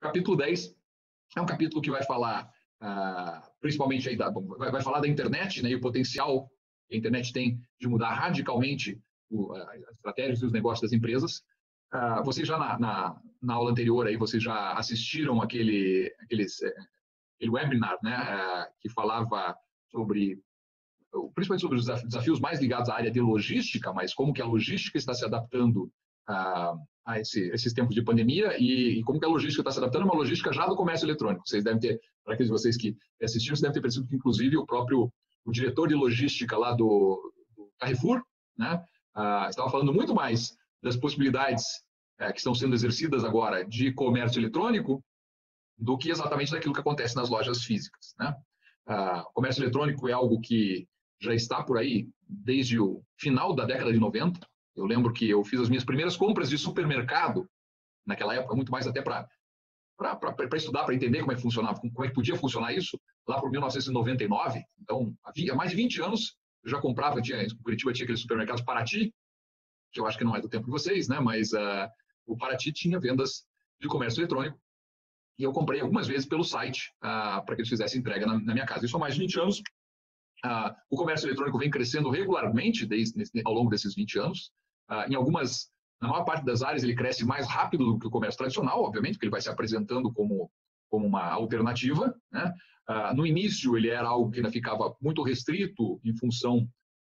Capítulo 10 é um capítulo que vai falar ah, principalmente aí da, vai, vai, falar da internet né, e o potencial que a internet tem de mudar radicalmente o, as estratégias e os negócios das empresas. Uh, vocês já na, na, na, aula anterior aí vocês já assistiram aquele aqueles eh, aquele webinar né uh, que falava sobre principalmente sobre os desafios mais ligados à área de logística mas como que a logística está se adaptando a, a esse, esses tempos de pandemia e, e, como que a logística está se adaptando a uma logística já do comércio eletrônico vocês devem ter para aqueles de vocês que assistiram vocês devem ter percebido que inclusive o próprio o diretor de logística lá do, do Carrefour né estava falando muito mais das possibilidades é, que estão sendo exercidas agora de comércio eletrônico do que exatamente daquilo que acontece nas lojas físicas. Né? Ah, comércio eletrônico é algo que já está por aí desde o final da década de 90. Eu lembro que eu fiz as minhas primeiras compras de supermercado, naquela época, muito mais até para para estudar, para entender como é que funcionava, como é que podia funcionar isso, lá por 1999. Então, havia mais de 20 anos, eu já comprava, tinha, em Curitiba tinha aqueles supermercados Paraty, que eu acho que não é do tempo de vocês, né? Mas uh, o Paraty tinha vendas de comércio eletrônico e eu comprei algumas vezes pelo site uh, para que eles fizessem entrega na, na, minha casa. Isso há mais de 20 anos. Uh, o comércio eletrônico vem crescendo regularmente desde, ao longo desses 20 anos. em algumas, na maior parte das áreas, ele cresce mais rápido do que o comércio tradicional, obviamente, porque ele vai se apresentando como, como uma alternativa. Né? no início, ele era algo que ainda ficava muito restrito em função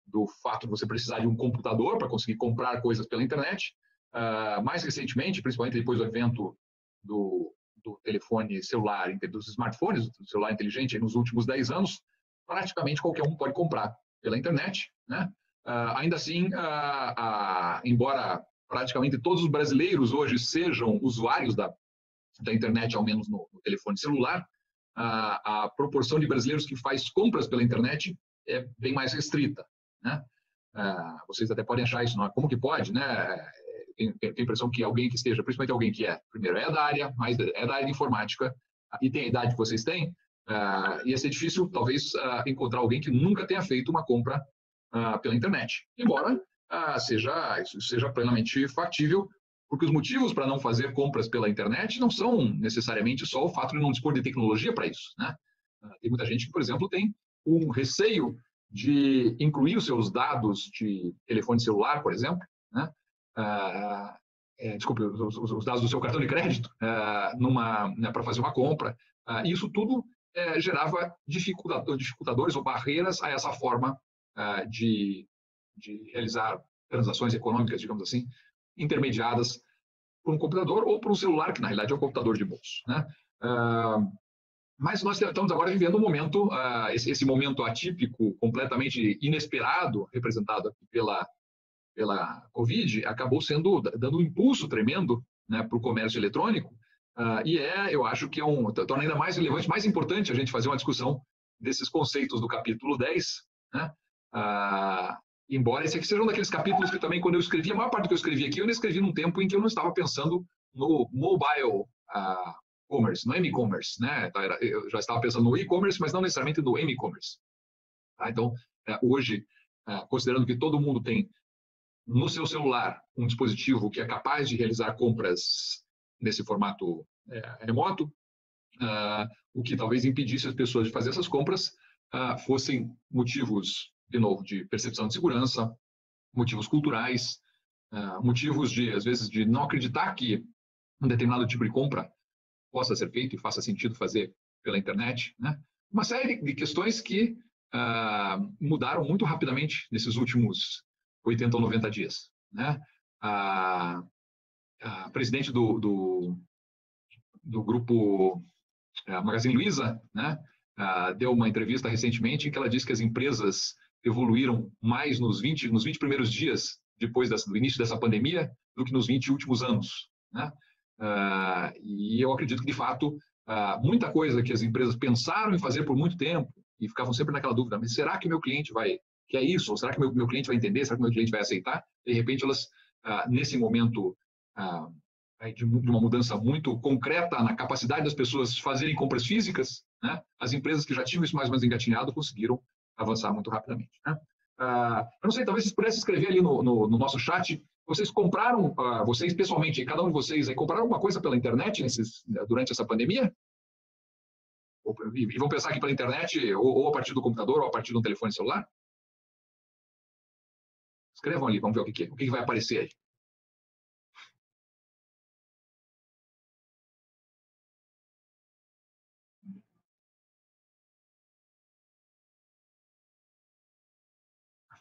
do fato de você precisar de um computador para conseguir comprar coisas pela internet. Uh, mais recentemente, principalmente depois do evento do, do telefone celular, dos smartphones, do celular inteligente, nos últimos 10 anos, praticamente qualquer um pode comprar pela internet. Né? Uh, ainda assim, uh, embora praticamente todos os brasileiros hoje sejam usuários da, da internet, ao menos no, no telefone celular, a proporção de brasileiros que faz compras pela internet é bem mais restrita. Né? vocês até podem achar isso, não é? como que pode, né? tenho a impressão que alguém que esteja, principalmente alguém que é, primeiro, é da área, mas é da área de informática e tem a idade que vocês têm, uh, ia ser difícil, talvez, uh, encontrar alguém que nunca tenha feito uma compra uh, pela internet. Embora seja, isso seja plenamente factível, porque os motivos para não fazer compras pela internet não são necessariamente só o fato de não dispor de tecnologia para isso. Né? tem muita gente que, por exemplo, tem um receio de incluir os seus dados de telefone celular, por exemplo, né? é, desculpe, os, os, dados do seu cartão de crédito né, para fazer uma compra. Isso tudo é, gerava dificultador, dificultadores ou barreiras a essa forma ah, de, de realizar transações econômicas, digamos assim, intermediadas por um computador ou por um celular, que na realidade é um computador de bolso. Né? mas nós estamos agora vivendo um momento, esse, esse momento atípico, completamente inesperado, representado aqui pela pela Covid, acabou sendo dando um impulso tremendo né, para o comércio eletrônico. Uh, e é, eu acho que é um, torna ainda mais relevante, mais importante a gente fazer uma discussão desses conceitos do capítulo 10, né? Uh, embora esse aqui seja um daqueles capítulos que também, quando eu escrevi, a maior parte do que eu escrevi aqui, eu escrevi num tempo em que eu não estava pensando no mobile uh, commerce, no m-commerce, né? Então, eu já estava pensando no e-commerce, mas não necessariamente no m-commerce. Tá? Então, eh, hoje, eh, considerando que todo mundo tem no seu celular um dispositivo que é capaz de realizar compras nesse formato é, remoto, uh, o que talvez impedisse as pessoas de fazer essas compras uh, fossem motivos, de novo, de percepção de segurança, motivos culturais, uh, motivos de, às vezes, de não acreditar que um determinado tipo de compra possa ser feito e faça sentido fazer pela internet, né? Uma série de questões que mudaram muito rapidamente nesses últimos 80 ou 90 dias. Né? A presidente do, do, do grupo a Magazine Luiza né, a, deu uma entrevista recentemente em que ela disse que as empresas evoluíram mais nos 20, nos 20 primeiros dias depois dessa, do início dessa pandemia do que nos 20 últimos anos. Né? Uh, e eu acredito que, de fato, uh, muita coisa que as empresas pensaram em fazer por muito tempo e ficavam sempre naquela dúvida, mas será que meu cliente vai que é isso? Ou será que meu, meu cliente vai entender? Será que meu cliente vai aceitar? De repente, elas, ah, nesse momento ah, de, uma mudança muito concreta na capacidade das pessoas fazerem compras físicas, né? as empresas que já tinham isso mais ou menos engatinhado conseguiram avançar muito rapidamente. Né? Ah, eu não sei, talvez vocês pudessem escrever ali no, no, no nosso chat Vocês compraram, uh, vocês pessoalmente, cada um de vocês, compraram alguma coisa pela internet nesses, durante essa pandemia? E vão pensar que pela internet, ou, ou, a partir do computador, ou a partir do telefone celular? Escrevam ali, vamos ver o que, que. O que, que vai aparecer aí.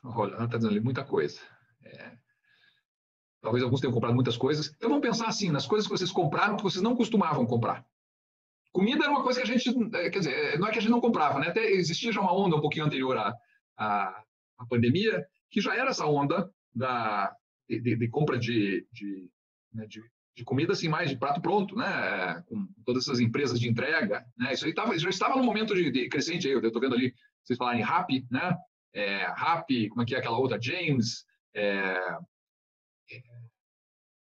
Olha, está dizendo ali muita coisa. É. Talvez alguns tenham comprado muitas coisas. Então vamos pensar assim, nas coisas que vocês compraram que vocês não costumavam comprar. Comida era uma coisa que a gente, é, quer dizer, não é que a gente não comprava, né? Até existia já uma onda um pouquinho anterior à, à, à pandemia, que já era essa onda da, de, de, de compra de, de, né, de, de, comida assim mais de prato pronto, né? Com todas essas empresas de entrega, né? Isso aí tava, já estava no momento de, de crescente. Eu estou vendo ali vocês falarem Rappi, né? É, Rappi, como é que é aquela outra James, é,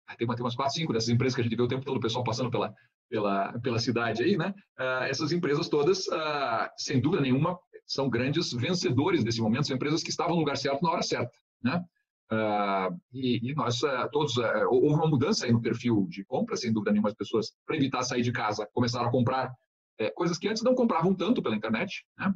é, tem, uma, tem umas quatro, cinco dessas empresas que a gente vê o tempo todo o pessoal passando pela, pela, pela cidade aí, né? Uh, essas empresas todas, uh, sem dúvida nenhuma, são grandes vencedores desse momento, são empresas que estavam no lugar certo na hora certa, né? Uh, e, e, nós todos, houve uma mudança aí no perfil de compra, sem dúvida nenhuma, as pessoas, para evitar sair de casa, começaram a comprar coisas que antes não compravam tanto pela internet, né?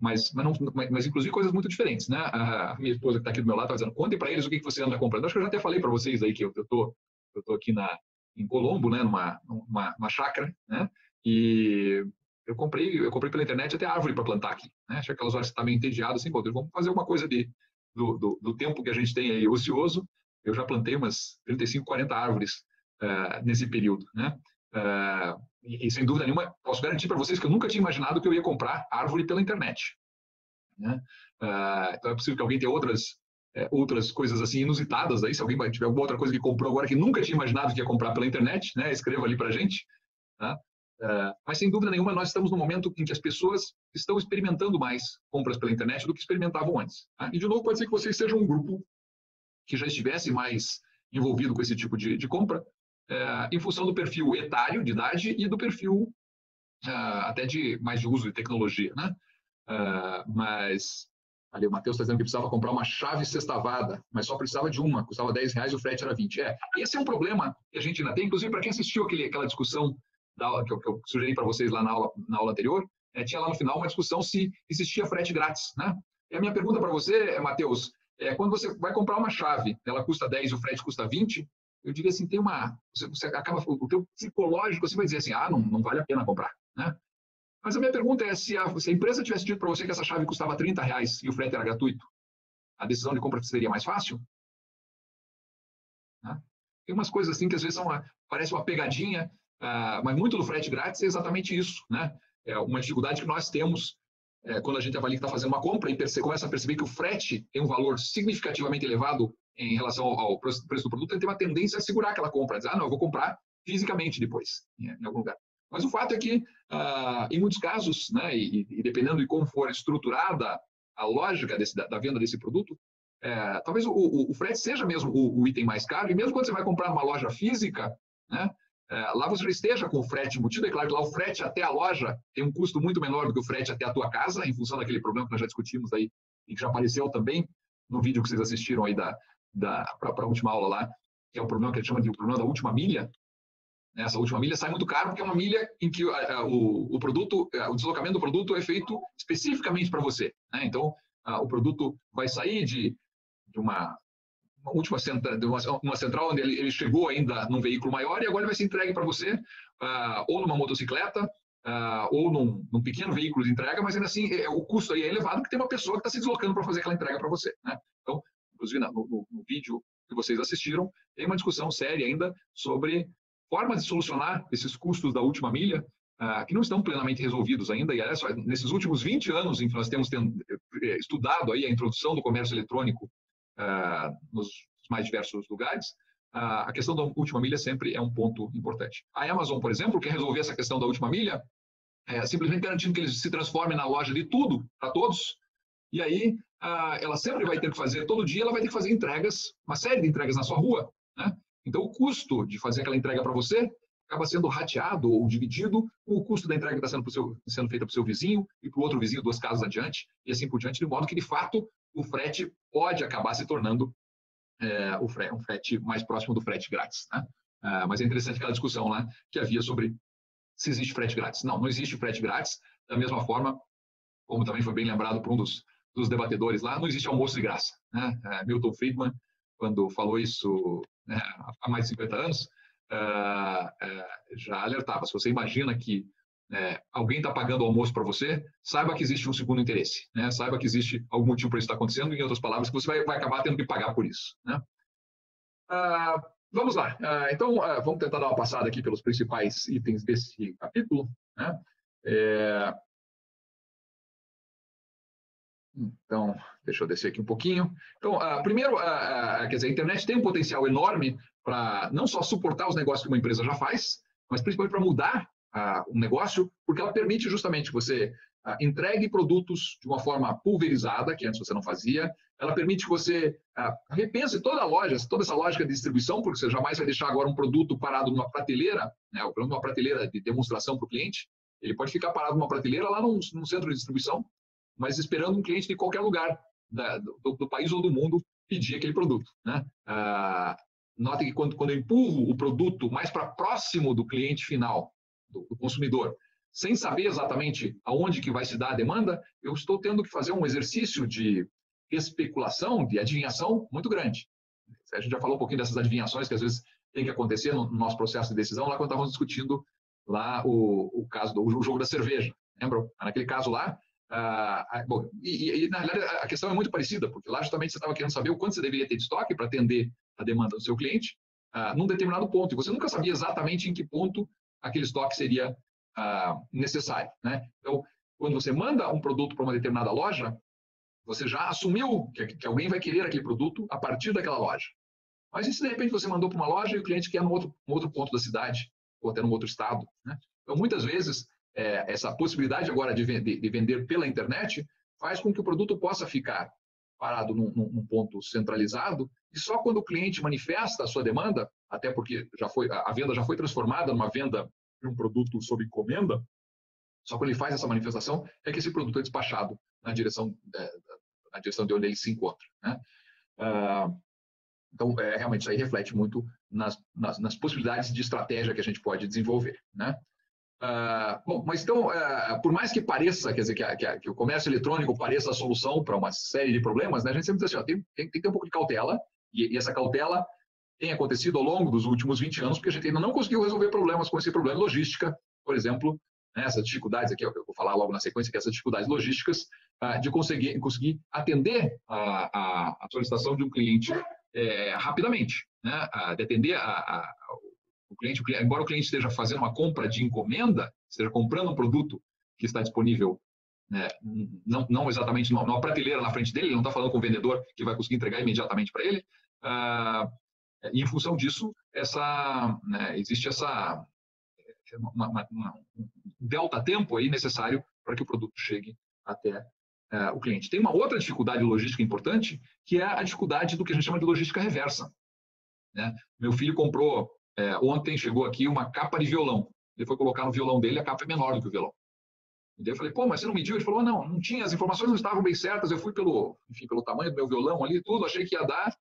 Mas, mas, não, mas, mas, inclusive coisas muito diferentes, né? A minha esposa que está aqui do meu lado está dizendo, contem para eles o que, que anda comprando. Acho que eu já até falei para vocês aí que eu estou eu tô aqui na, em Colombo, né, numa, numa, chácara, né, e eu comprei, eu comprei pela internet até árvore para plantar aqui, né, achei aquelas horas que está meio entediado, assim, pô, vamos fazer alguma coisa de, do, do, do, tempo que a gente tem aí ocioso, eu já plantei umas 35, 40 árvores uh, nesse período, né, uh, e, e, sem dúvida nenhuma, posso garantir para vocês que eu nunca tinha imaginado que eu ia comprar árvore pela internet, né, uh, então é possível que alguém tenha outras é, outras coisas assim inusitadas aí, se alguém tiver alguma outra coisa que comprou agora que nunca tinha imaginado que ia comprar pela internet, né, escreva ali para a gente. Tá? Uh, mas sem dúvida nenhuma nós estamos no momento em que as pessoas estão experimentando mais compras pela internet do que experimentavam antes. Tá? E de novo pode ser que vocês sejam um grupo que já estivesse mais envolvido com esse tipo de, de compra, uh, em função do perfil etário, de idade e do perfil uh, até de mais de uso de tecnologia, né? mas Ali o Matheus está dizendo que precisava comprar uma chave sextavada, mas só precisava de uma, custava 10 reais e o frete era 20. É, esse é um problema que a gente ainda tem, inclusive para quem assistiu aquele, aquela discussão da que, eu, que eu sugeri para vocês lá na aula, na aula anterior, é, tinha lá no final uma discussão se existia frete grátis, né? E a minha pergunta para você, Matheus, é quando você vai comprar uma chave, ela custa 10 e o frete custa 20, eu diria assim, tem uma, você, você acaba, o teu psicológico, você vai dizer assim, ah, não, não vale a pena comprar, né? Mas a minha pergunta é se a, se a empresa tivesse dito para você que essa chave custava 30 reais e o frete era gratuito, a decisão de compra seria mais fácil? Né? Tem umas coisas assim que às vezes são uma, parece uma pegadinha, uh, mas muito do frete grátis é exatamente isso. Né? É uma dificuldade que nós temos é, quando a gente avalia que está fazendo uma compra e perce, começa a perceber que o frete tem um valor significativamente elevado em relação ao, ao preço do produto, ele tem uma tendência a segurar aquela compra, dizer, ah, não, eu vou comprar fisicamente depois, em, em algum lugar. Mas o fato é que, ah, em muitos casos, né, e, e, dependendo de como for estruturada a lógica desse, da, da, venda desse produto, é, talvez o, o, o, frete seja mesmo o, o, item mais caro, e mesmo quando você vai comprar numa loja física, né, é, lá você esteja com o frete embutido. É claro que lá o frete até a loja tem um custo muito menor do que o frete até a tua casa, em função daquele problema que nós já discutimos aí e que já apareceu também no vídeo que vocês assistiram aí da, da para a última aula lá, que é o problema que a gente chama de o problema da última milha, essa última milha sai muito caro porque é uma milha em que o, produto, o deslocamento do produto é feito especificamente para você. Né? Então, o produto vai sair de, uma, última central, de uma, central onde ele, chegou ainda num veículo maior e agora ele vai ser entregue para você ou numa motocicleta ou num, num, pequeno veículo de entrega, mas ainda assim é, o custo aí é elevado porque tem uma pessoa que está se deslocando para fazer aquela entrega para você. Né? Então, inclusive no, no, no vídeo que vocês assistiram, tem uma discussão séria ainda sobre formas de solucionar esses custos da última milha, uh, que não estão plenamente resolvidos ainda, e é só, nesses últimos 20 anos em que nós temos tendo, eh, estudado aí a introdução do comércio eletrônico uh, nos mais diversos lugares, uh, a questão da última milha sempre é um ponto importante. A Amazon, por exemplo, quer resolver essa questão da última milha, é, simplesmente garantindo que eles se transformem na loja de tudo, para todos, e aí ela sempre vai ter que fazer, todo dia ela vai ter que fazer entregas, uma série de entregas na sua rua, né? Então, o custo de fazer aquela entrega para você acaba sendo rateado ou dividido com o custo da entrega que está sendo, sendo feita para o seu vizinho e para o outro vizinho duas casas adiante, e assim por diante, de modo que, de fato, o frete pode acabar se tornando é, o frete, um frete mais próximo do frete grátis. Né? É, mas é interessante aquela discussão lá que havia sobre se existe frete grátis. Não, não existe frete grátis. Da mesma forma, como também foi bem lembrado por um dos, dos debatedores lá, não existe almoço de graça. Né? É, Milton Friedman, quando falou isso né, há mais de 50 anos, uh, uh, já alertava. Se você imagina que é, alguém está pagando o almoço para você, saiba que existe um segundo interesse, né? saiba que existe algum motivo para isso estar acontecendo, em outras palavras, que você vai, vai acabar tendo que pagar por isso. Né? Uh, vamos lá, então vamos tentar dar uma passada aqui pelos principais itens desse capítulo. Né? É... Então, deixa eu descer aqui um pouquinho. Então, uh, primeiro, uh, uh, quer dizer, a internet tem um potencial enorme para não só suportar os negócios que uma empresa já faz, mas principalmente para mudar um negócio, porque ela permite justamente que você entregue produtos de uma forma pulverizada, que antes você não fazia. Ela permite que você repense toda a loja, toda essa lógica de distribuição, porque você jamais vai deixar agora um produto parado numa prateleira, né, ou numa prateleira de demonstração para o cliente. Ele pode ficar parado numa prateleira lá num, num centro de distribuição, mas esperando um cliente de qualquer lugar da, do, do, país ou do mundo pedir aquele produto. Né? Ah, notem que quando, quando eu empurro o produto mais para próximo do cliente final, do, do, consumidor, sem saber exatamente aonde que vai se dar a demanda, eu estou tendo que fazer um exercício de especulação, de adivinhação muito grande. A gente já falou um pouquinho dessas adivinhações que às vezes tem que acontecer no, no nosso processo de decisão, lá quando estávamos discutindo lá o, o caso do o jogo da cerveja. Lembram? Naquele caso lá, ah, bom, e, e, na realidade a questão é muito parecida, porque lá justamente você estava querendo saber o quanto você deveria ter de estoque para atender a demanda do seu cliente ah, num determinado ponto, e você nunca sabia exatamente em que ponto aquele estoque seria ah, necessário. Né? Então, quando você manda um produto para uma determinada loja, você já assumiu que, que, alguém vai querer aquele produto a partir daquela loja. Mas e se de repente você mandou para uma loja e o cliente quer num outro, outro ponto da cidade, ou até num outro estado? Né? Então, muitas vezes, é, essa possibilidade agora de vender, de vender, pela internet faz com que o produto possa ficar parado num, num, ponto centralizado e só quando o cliente manifesta a sua demanda, até porque já foi a venda já foi transformada numa venda de um produto sob encomenda, só quando ele faz essa manifestação é que esse produto é despachado na direção é, na direção de onde ele se encontra. Né? Ah, então, é, realmente, isso aí reflete muito nas, nas, nas, possibilidades de estratégia que a gente pode desenvolver. Né? Uh, bom, mas então, uh, por mais que pareça, quer dizer, que, a, que, a, que, o comércio eletrônico pareça a solução para uma série de problemas, né, a gente sempre diz assim, ó, tem, tem, tem, que ter um pouco de cautela, e, e, essa cautela tem acontecido ao longo dos últimos 20 anos, porque a gente ainda não conseguiu resolver problemas com esse problema logística, por exemplo, né, essas dificuldades aqui, eu vou falar logo na sequência, que essas dificuldades logísticas, uh, de conseguir, conseguir atender a, a, a solicitação de um cliente é, rapidamente, né, de atender a, a o cliente, embora o cliente esteja fazendo uma compra de encomenda, esteja comprando um produto que está disponível, né, não, não, exatamente numa, numa, prateleira na frente dele, ele não está falando com o vendedor que vai conseguir entregar imediatamente para ele. Ah, e em função disso, essa, né, existe essa uma, uma, uma, um delta tempo aí necessário para que o produto chegue até uh, o cliente. Tem uma outra dificuldade logística importante, que é a dificuldade do que a gente chama de logística reversa. Né? Meu filho comprou é, ontem chegou aqui uma capa de violão. Ele foi colocar no violão dele, a capa é menor do que o violão. E daí eu falei, pô, mas você não mediu? Ele falou, não, não tinha, as informações não estavam bem certas, eu fui pelo, enfim, pelo tamanho do meu violão ali, tudo, achei que ia dar,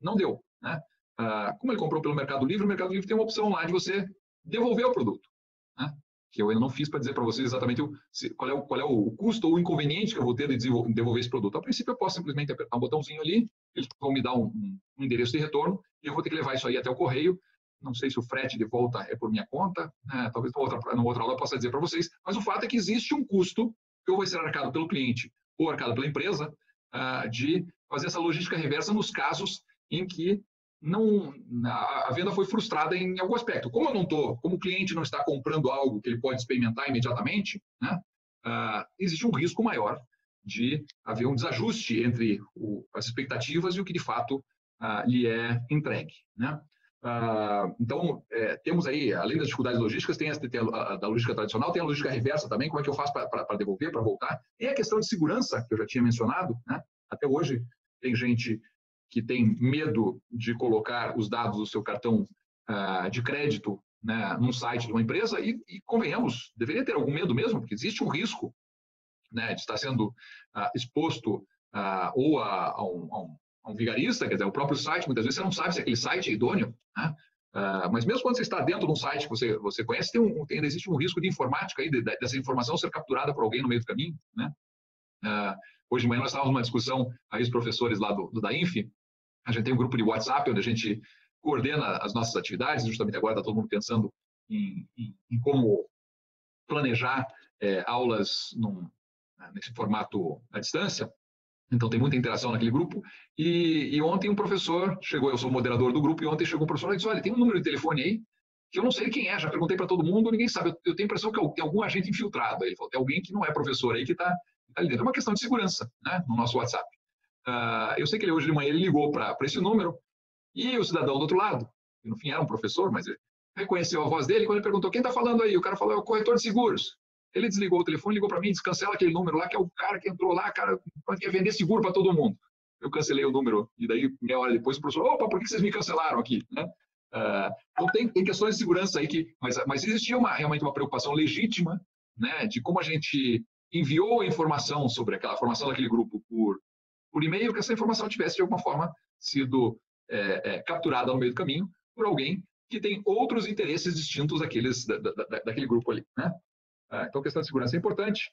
não deu. Né? Ah, como ele comprou pelo Mercado Livre, o Mercado Livre tem uma opção lá de você devolver o produto. Né? Que eu ainda não fiz para dizer para vocês exatamente o, se, qual, é o, qual é o custo ou o inconveniente que eu vou ter de devolver esse produto. A princípio, eu posso simplesmente apertar um botãozinho ali, eles vão me dar um, um endereço de retorno, e eu vou ter que levar isso aí até o correio, não sei se o frete de volta é por minha conta, né? talvez numa outra, numa outra aula eu possa dizer para vocês, mas o fato é que existe um custo que ou vai ser arcado pelo cliente ou arcado pela empresa uh, de fazer essa logística reversa nos casos em que não a, venda foi frustrada em algum aspecto. Como eu não estou, como o cliente não está comprando algo que ele pode experimentar imediatamente, né? uh, existe um risco maior de haver um desajuste entre o, as expectativas e o que de fato uh, lhe é entregue. Né? Ah, então, é, temos aí, além das dificuldades logísticas, tem, a, tem a, a, da logística tradicional, tem a logística reversa também, como é que eu faço para devolver, para voltar. Tem a questão de segurança, que eu já tinha mencionado, né? até hoje tem gente que tem medo de colocar os dados do seu cartão uh, de crédito né, num site de uma empresa e, e, convenhamos, deveria ter algum medo mesmo, porque existe um risco né, de estar sendo uh, exposto uh, ou a, a, um, a, um, um vigarista, quer dizer, o próprio site, muitas vezes você não sabe se aquele site é idôneo, né? Uh, mas mesmo quando você está dentro de um site que você, você conhece, tem um, tem, existe um risco de informática aí, de, de, dessa informação ser capturada por alguém no meio do caminho, né? Uh, hoje de manhã nós estávamos numa discussão, aí os professores lá do, do da Inf, a gente tem um grupo de WhatsApp onde a gente coordena as nossas atividades, justamente agora está todo mundo pensando em, em, em como planejar é, aulas num, nesse formato à distância, então tem muita interação naquele grupo. E, e, ontem um professor chegou, eu sou moderador do grupo, e ontem chegou um professor e disse: Olha, tem um número de telefone aí que eu não sei quem é, já perguntei para todo mundo, ninguém sabe. Eu, eu tenho a impressão que tem algum agente infiltrado. Ele falou: tem alguém que não é professor aí que está tá ali dentro. É uma questão de segurança né, no nosso WhatsApp. Uh, eu sei que ele hoje de manhã ele ligou para esse número e o cidadão do outro lado, que no fim era um professor, mas reconheceu a voz dele quando ele perguntou: quem está falando aí? O cara falou: é o corretor de seguros. Ele desligou o telefone, ligou para mim, descancela aquele número lá, que é o cara que entrou lá, cara, quer vender seguro para todo mundo. Eu cancelei o número, e daí, meia hora depois, o professor, opa, por que vocês me cancelaram aqui? Né? Uh, então, tem, tem questões de segurança aí que. Mas, mas existia uma, realmente uma preocupação legítima né, de como a gente enviou a informação sobre aquela formação daquele grupo por, por e-mail, que essa informação tivesse, de alguma forma, sido é, é, capturada no meio do caminho por alguém que tem outros interesses distintos daqueles, da, da, daquele grupo ali. Né? Ah, então, a questão de segurança é importante.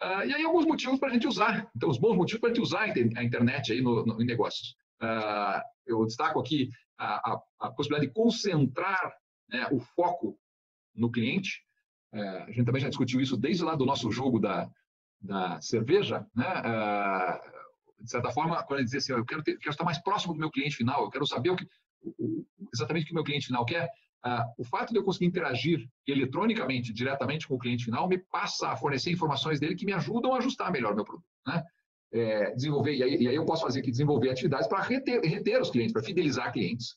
Ah, e aí, alguns motivos para a gente usar. Então, os bons motivos para a gente usar a internet aí no, no em negócios. Ah, eu destaco aqui a, a, a possibilidade de concentrar né, o foco no cliente. a gente também já discutiu isso desde lá do nosso jogo da, da cerveja. Né? de certa forma, quando ele diz assim, eu quero, ter, quero estar mais próximo do meu cliente final, eu quero saber o que, o, exatamente o que o meu cliente final quer, ah, o fato de eu conseguir interagir eletronicamente, diretamente com o cliente final, me passa a fornecer informações dele que me ajudam a ajustar melhor meu produto. Né? É, desenvolver, e aí, e aí, eu posso fazer aqui, desenvolver atividades para reter, reter os clientes, para fidelizar clientes.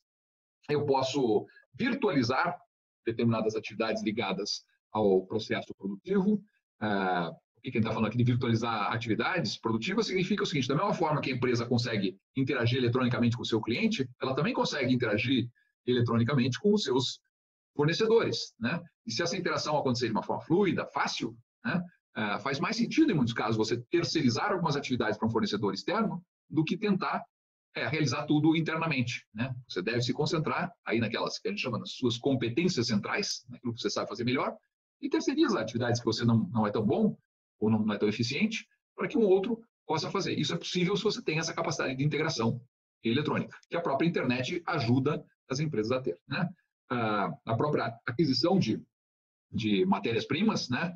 Eu posso virtualizar determinadas atividades ligadas ao processo produtivo. Ah, o que a gente está falando aqui de virtualizar atividades produtivas significa o seguinte: da mesma forma que a empresa consegue interagir eletronicamente com o seu cliente, ela também consegue interagir eletronicamente com os seus fornecedores. Né? E se essa interação acontecer de uma forma fluida, fácil, né? uh, faz mais sentido, em muitos casos, você terceirizar algumas atividades para um fornecedor externo do que tentar é, realizar tudo internamente. Né? Você deve se concentrar aí naquelas que a gente chama das suas competências centrais, naquilo que você sabe fazer melhor, e terceiriza atividades que você não, não é tão bom ou não é tão eficiente, para que um outro possa fazer. Isso é possível se você tem essa capacidade de integração eletrônica, que a própria internet ajuda as empresas a ter. Né? a própria aquisição de, de matérias-primas, né?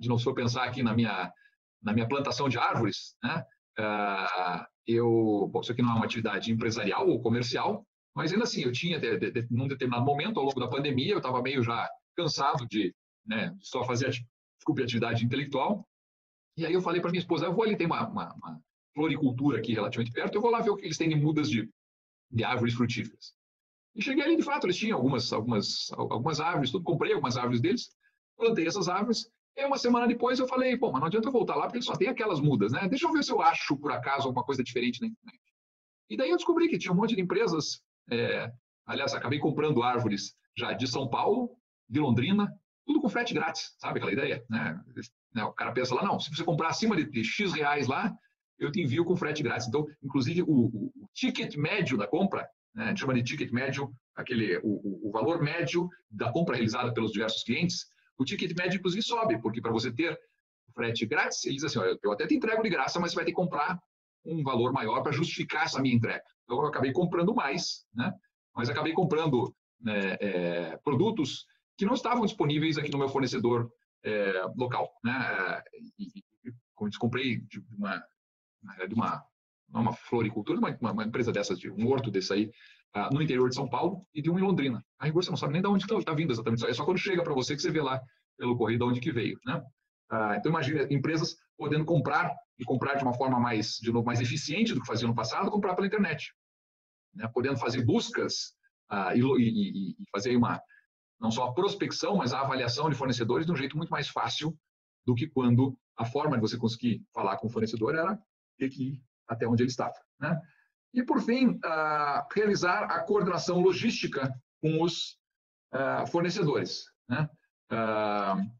de não se for pensar aqui na minha, na minha plantação de árvores, né? eu, bom, isso aqui não é uma atividade empresarial ou comercial, mas ainda assim, eu tinha, de, de, de, num determinado momento, ao longo da pandemia, eu estava meio já cansado de, né, só fazer, desculpe, atividade intelectual, e aí eu falei para minha esposa, eu vou ali, tem uma, uma, uma, floricultura aqui relativamente perto, eu vou lá ver o que eles têm de mudas de, de árvores frutíferas. E cheguei ali, de fato, eles tinham algumas, algumas, algumas árvores, tudo, comprei algumas árvores deles, plantei essas árvores, e uma semana depois eu falei, bom, mas não adianta eu voltar lá, porque só tem aquelas mudas, né? Deixa eu ver se eu acho, por acaso, alguma coisa diferente na internet. E daí eu descobri que tinha um monte de empresas, é, aliás, acabei comprando árvores já de São Paulo, de Londrina, tudo com frete grátis, sabe aquela ideia? Né? né o cara pensa lá, não, se você comprar acima de X reais lá, eu te envio com frete grátis. Então, inclusive, o, o, o ticket médio da compra né, a gente chama de ticket médio, aquele, o, o, valor médio da compra realizada pelos diversos clientes, o ticket médio, inclusive, sobe, porque para você ter frete grátis, eles dizem assim, eu até te entrego de graça, mas você vai ter que comprar um valor maior para justificar essa minha entrega. Então, eu acabei comprando mais, né? mas acabei comprando né, é, produtos que não estavam disponíveis aqui no meu fornecedor é, local. Né? E, e, comprei de uma, de uma não uma floricultura, uma, uma, empresa dessas, de um horto desse aí, uh, no interior de São Paulo e de um em Londrina. A rigor você não sabe nem de onde está tá vindo exatamente. É só quando chega para você que você vê lá pelo correio de onde que veio. Né? Uh, então, imagine empresas podendo comprar e comprar de uma forma mais, de novo, mais eficiente do que fazia no passado, comprar pela internet. Né? Podendo fazer buscas uh, e, e, e fazer uma, não só a prospecção, mas a avaliação de fornecedores de um jeito muito mais fácil do que quando a forma de você conseguir falar com o fornecedor era ter que ir até onde ele estava. Né? E, por fim, uh, realizar a coordenação logística com os uh, fornecedores. Né? Uh,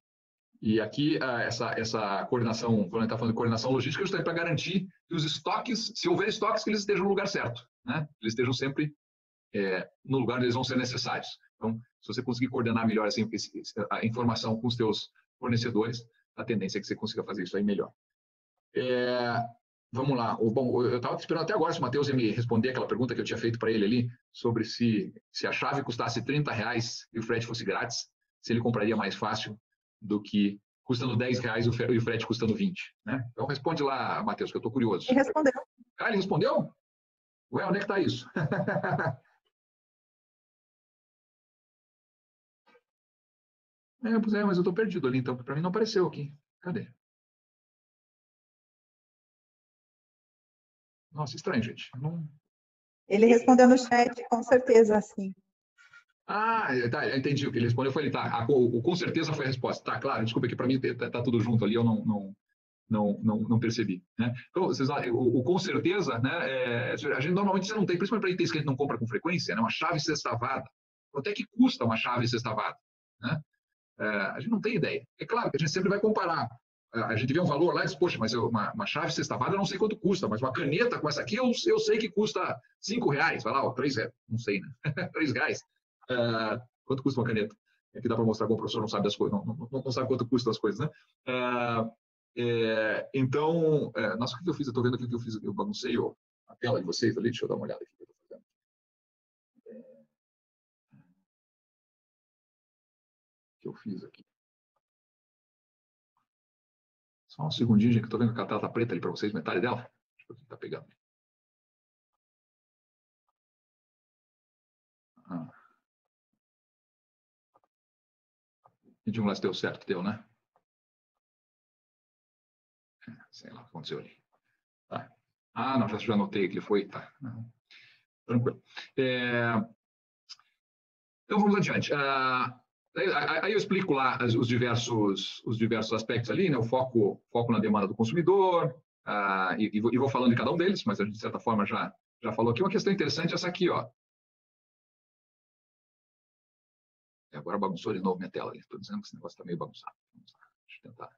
E aqui, essa, essa coordenação, quando a gente está falando de coordenação logística, justamente para garantir que os estoques, se houver estoques, que eles estejam no lugar certo, né? Eles estejam sempre é, no lugar onde eles vão ser necessários. Então, se você conseguir coordenar melhor assim, a informação com os teus fornecedores, a tendência é que você consiga fazer isso aí melhor. É, vamos lá. Bom, eu estava esperando até agora se o Matheus ia me responder aquela pergunta que eu tinha feito para ele ali, sobre se, se a chave custasse 30 reais e o frete fosse grátis, se ele compraria mais fácil do que custando 10 reais e o frete custando 20. Né? Então responde lá, Matheus, que eu estou curioso. Ele respondeu. Ah, ele respondeu? Ué, onde é que está isso? É, pois é, mas eu estou perdido ali, então para mim não apareceu aqui. Cadê? Nossa, estranho, gente. Não... Ele respondeu no chat, com certeza, sim. Ah, tá, entendi. O que ele respondeu foi ele, tá, a, o, com certeza foi a resposta. Tá, claro, desculpa que para mim tá, tá, tudo junto ali, eu não, não, não, não, não percebi. Né? Então, vocês, o, o com certeza, né, é, a gente normalmente você não tem, principalmente para itens que a gente não compra com frequência, né, uma chave sextavada. Quanto é que custa uma chave sextavada? Né? É, a gente não tem ideia. É claro que a gente sempre vai comparar. É, a gente vê um valor lá e diz, poxa, mas uma, uma chave sextavada eu não sei quanto custa, mas uma caneta com essa aqui eu, eu sei que custa cinco reais. Vai lá, ó, três reais, não sei, né? três reais. Uh, quanto custa uma caneta? Aqui dá para mostrar como o professor não sabe das coisas, não, não, não sabe quanto custa as coisas, né? Uh, é, então, é, nossa, o que eu fiz? Eu estou vendo aqui o que eu fiz, eu baguncei ó, a tela de vocês ali, deixa eu dar uma olhada aqui. que eu fiz aqui. Só um segundinho, gente, que eu estou vendo a tela está preta ali para vocês, metade dela. Deixa eu ver se está pegando. Ah. E de um lado deu certo, deu, né? É, sei lá o que aconteceu ali. Tá. Ah, não, já, já anotei que ele foi. Tá. Tranquilo. É... Então vamos adiante. Ah, Aí eu explico lá os diversos, os diversos aspectos ali, né? o foco, foco na demanda do consumidor, e, e, vou falando de cada um deles, mas a gente, de certa forma, já, já falou aqui. Uma questão interessante é essa aqui, ó. E agora bagunçou de novo minha tela. Estou dizendo que esse negócio está meio bagunçado. Vamos lá, deixa eu tentar.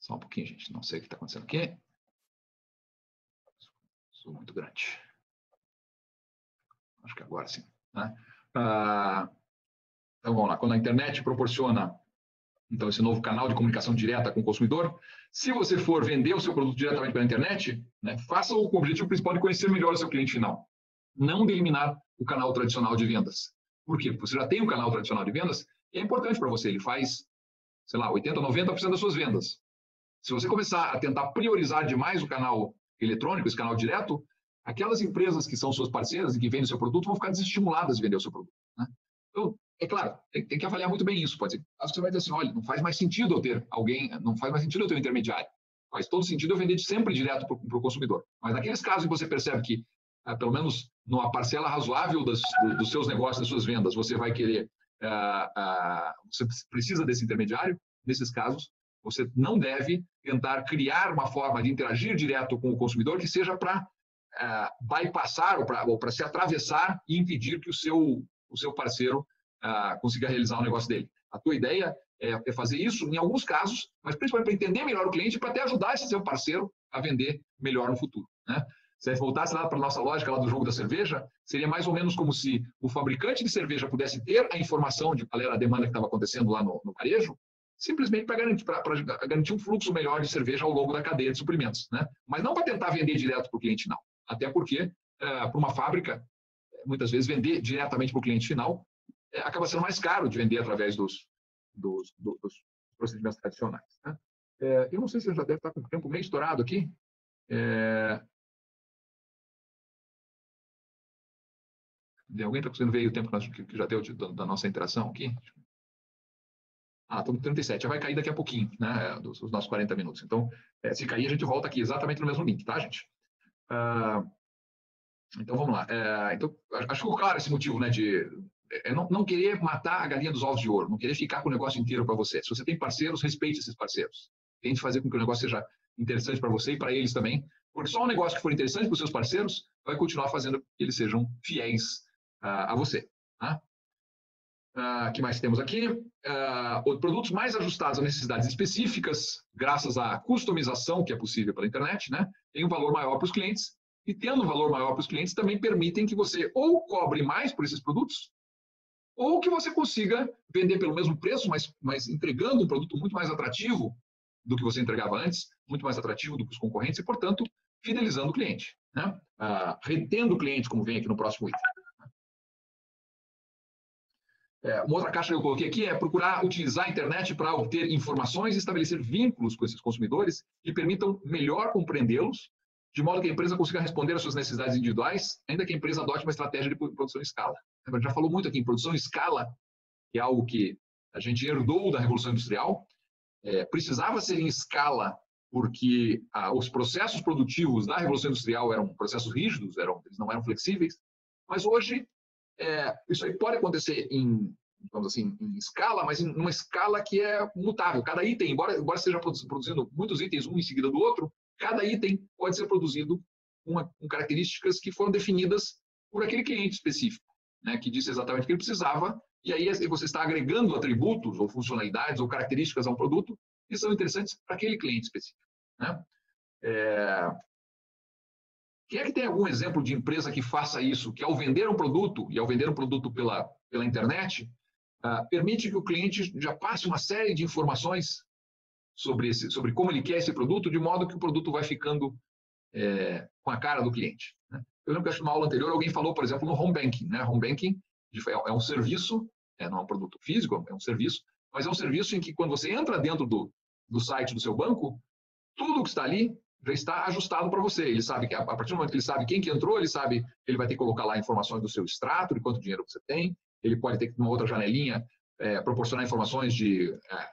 Só um pouquinho, gente. Não sei o que está acontecendo aqui muito grande. Acho que agora sim. Né? Ah, então vamos lá. Quando a internet proporciona então esse novo canal de comunicação direta com o consumidor, se você for vender o seu produto diretamente pela internet, né, faça-o objetivo principal de conhecer melhor o seu cliente final, não de eliminar o canal tradicional de vendas. Por quê? Porque você já tem um canal tradicional de vendas e é importante para você. Ele faz, sei lá, 80, 90% das suas vendas. Se você começar a tentar priorizar demais o canal eletrônico, esse canal direto, aquelas empresas que são suas parceiras e que vendem o seu produto vão ficar desestimuladas de vender o seu produto. Né? Então, é claro, tem, que avaliar muito bem isso. Pode ser, que você vai dizer assim, olha, não faz mais sentido eu ter alguém, não faz mais sentido eu ter um intermediário. Faz todo sentido eu vender sempre direto para o consumidor. Mas naqueles casos em que você percebe que, ah, pelo menos numa parcela razoável das, do, dos seus negócios, das suas vendas, você vai querer, ah, ah, você precisa desse intermediário, nesses casos, você não deve tentar criar uma forma de interagir direto com o consumidor que seja para uh, bypassar ou para se atravessar e impedir que o seu, o seu parceiro uh, consiga realizar o negócio dele. A tua ideia é, é fazer isso em alguns casos, mas principalmente para entender melhor o cliente e para até ajudar esse seu parceiro a vender melhor no futuro. Né? Se voltasse lá para a nossa lógica lá do jogo da cerveja, seria mais ou menos como se o fabricante de cerveja pudesse ter a informação de qual era a demanda que estava acontecendo lá no, no varejo, simplesmente para garantir, garantir um fluxo melhor de cerveja ao longo da cadeia de suprimentos. Né? Mas não para tentar vender direto para o cliente final. Até porque, é, para uma fábrica, muitas vezes vender diretamente para o cliente final é, acaba sendo mais caro de vender através dos, dos, dos, dos procedimentos tradicionais. Né? É, eu não sei se já deve estar com o tempo meio estourado aqui. Alguém está conseguindo ver o tempo que já deu da nossa interação aqui? Ah, estamos com 37, já vai cair daqui a pouquinho, né, dos nossos 40 minutos. Então, é, se cair, a gente volta aqui exatamente no mesmo link, tá, gente? Ah, então, vamos lá. É, então, acho que ficou claro esse motivo, né, de é, não, não, querer matar a galinha dos ovos de ouro, não querer ficar com o negócio inteiro para você. Se você tem parceiros, respeite esses parceiros. Tente fazer com que o negócio seja interessante para você e para eles também, porque só um negócio que for interessante para os seus parceiros vai continuar fazendo que eles sejam fiéis uh, a você. Tá? Uh, que mais temos aqui? Uh, produtos mais ajustados a necessidades específicas, graças à customização que é possível pela internet, né? tem um valor maior para os clientes. E tendo um valor maior para os clientes, também permitem que você ou cobre mais por esses produtos, ou que você consiga vender pelo mesmo preço, mas, mas entregando um produto muito mais atrativo do que você entregava antes, muito mais atrativo do que os concorrentes, e, portanto, fidelizando o cliente, né? Ah, retendo o cliente, como vem aqui no próximo item. É, uma outra caixa que eu coloquei aqui é procurar utilizar a internet para obter informações e estabelecer vínculos com esses consumidores que permitam melhor compreendê-los, de modo que a empresa consiga responder às suas necessidades individuais, ainda que a empresa adote uma estratégia de produção em escala. A gente já falou muito aqui em produção em escala, que é algo que a gente herdou da Revolução Industrial, é, precisava ser em escala porque ah, os processos produtivos da Revolução Industrial eram processos rígidos, eram, eles não eram flexíveis, mas hoje é, isso aí pode acontecer em, vamos assim, em escala, mas em uma escala que é mutável. Cada item, embora, embora esteja produzindo muitos itens um em seguida do outro, cada item pode ser produzido com, com características que foram definidas por aquele cliente específico, né, que disse exatamente o que ele precisava, e aí você está agregando atributos ou funcionalidades ou características a um produto que são interessantes para aquele cliente específico. Né? É, quem é que tem algum exemplo de empresa que faça isso, que ao vender um produto, e ao vender um produto pela, pela internet, uh, permite que o cliente já passe uma série de informações sobre, esse, sobre como ele quer esse produto, de modo que o produto vai ficando é, com a cara do cliente. Né? Eu lembro que numa aula anterior alguém falou, por exemplo, no home banking. Né? Home banking é um serviço, é, não é um produto físico, é um serviço, mas é um serviço em que quando você entra dentro do, do site do seu banco, tudo que está ali já está ajustado para você. Ele sabe que a partir do momento que ele sabe quem que entrou, ele sabe ele vai ter que colocar lá informações do seu extrato, de quanto dinheiro você tem. Ele pode ter que, numa outra janelinha, é, proporcionar informações de, é,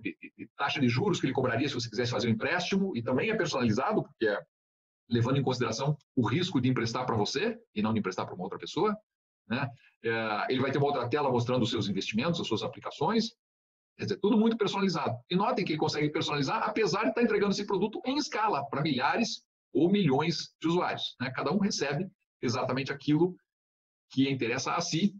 de, de, de, taxa de juros que ele cobraria se você quisesse fazer um empréstimo. E também é personalizado, porque é levando em consideração o risco de emprestar para você e não de emprestar para uma outra pessoa. Né? É, ele vai ter uma outra tela mostrando os seus investimentos, as suas aplicações. Quer dizer, tudo muito personalizado. E notem que ele consegue personalizar, apesar de estar entregando esse produto em escala para milhares ou milhões de usuários. Né? Cada um recebe exatamente aquilo que interessa a si,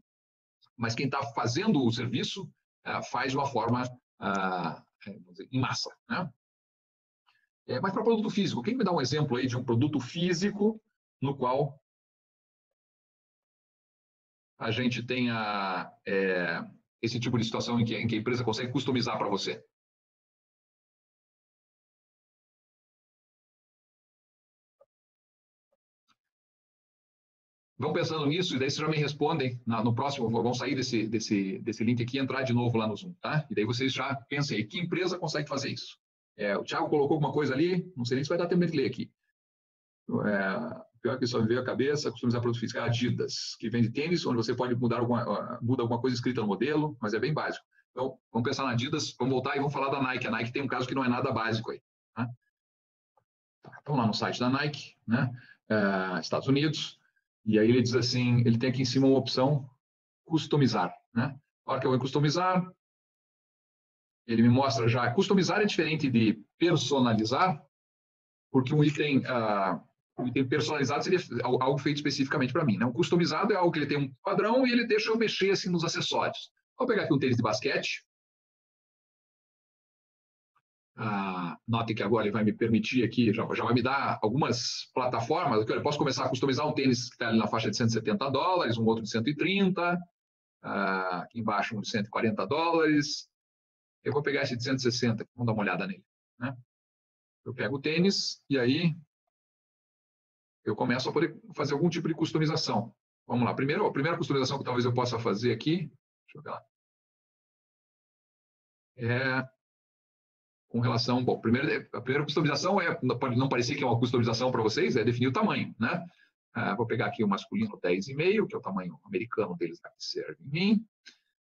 mas quem está fazendo o serviço uh, faz de uma forma uh, dizer, em massa. Né? É, mas para produto físico, quem me dá um exemplo aí de um produto físico no qual a gente tenha é, esse tipo de situação em que, em que a empresa consegue customizar para você? Vão pensando nisso e daí vocês já me respondem na, no próximo, vão sair desse, desse, desse link aqui e entrar de novo lá no Zoom, tá? E daí vocês já pensem aí, que empresa consegue fazer isso? É, o Thiago colocou alguma coisa ali, não sei nem se vai dar tempo de ler aqui. É, pior que só me veio a cabeça, customizar produto físico, é Adidas, que vende tênis, onde você pode mudar alguma, muda alguma coisa escrita no modelo, mas é bem básico. Então, vamos pensar na Adidas, vamos voltar e vamos falar da Nike. A Nike tem um caso que não é nada básico aí. Né? Tá, vamos lá no site da Nike, né? É, Estados Unidos, e aí ele diz assim, ele tem aqui em cima uma opção customizar, né? A hora que eu vou customizar, ele me mostra já, customizar é diferente de personalizar, porque um item, uh, item personalizado seria algo feito especificamente para mim. Né? Um customizado é algo que ele tem um padrão e ele deixa eu mexer assim nos acessórios. Vou pegar aqui um tênis de basquete. Ah, note que agora ele vai me permitir aqui, já, já vai me dar algumas plataformas. Eu posso começar a customizar um tênis que está ali na faixa de 170 dólares, um outro de 130, ah, aqui embaixo um de 140 dólares. Eu vou pegar esse de 160, vamos dar uma olhada nele. Né? Eu pego o tênis e aí eu começo a poder fazer algum tipo de customização. Vamos lá. Primeiro, a primeira customização que talvez eu possa fazer aqui, deixa eu ver lá, é com relação, bom, primeiro, a primeira customização é, pode não parecer que é uma customização para vocês, é definir o tamanho, né? Ah, vou pegar aqui o masculino 10,5, que é o tamanho americano deles que serve em mim.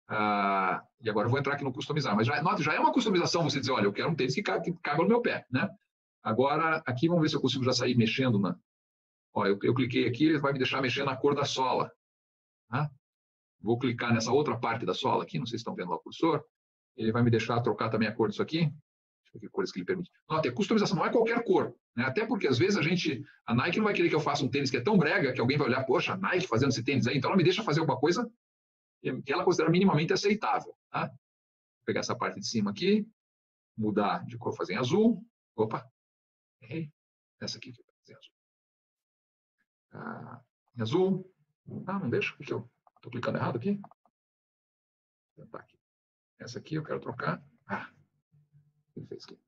Ah, e agora eu vou entrar aqui no customizar. Mas já, já é uma customização você dizer, olha, eu quero um tênis que, ca, que caiba no meu pé, né? Agora, aqui vamos ver se eu consigo já sair mexendo na, Ó, eu, eu cliquei aqui, ele vai me deixar mexer na cor da sola. Tá? Vou clicar nessa outra parte da sola aqui, não sei se estão vendo lá o cursor. Ele vai me deixar trocar também a cor disso aqui. que cores que ele permite. Nota, customização não é qualquer cor, né? Até porque às vezes a gente, a Nike não vai querer que eu faça um tênis que é tão brega que alguém vai olhar, poxa, a Nike fazendo esse tênis aí, então ela me deixa fazer alguma coisa que ela considera minimamente aceitável, tá? Vou pegar essa parte de cima aqui, mudar de cor, fazer em azul. Opa, errei. Essa aqui que eu Ah, em azul. Ah, não deixa, porque eu estou clicando errado aqui. Tá aqui. Essa aqui eu quero trocar. Ah, ele fez aqui.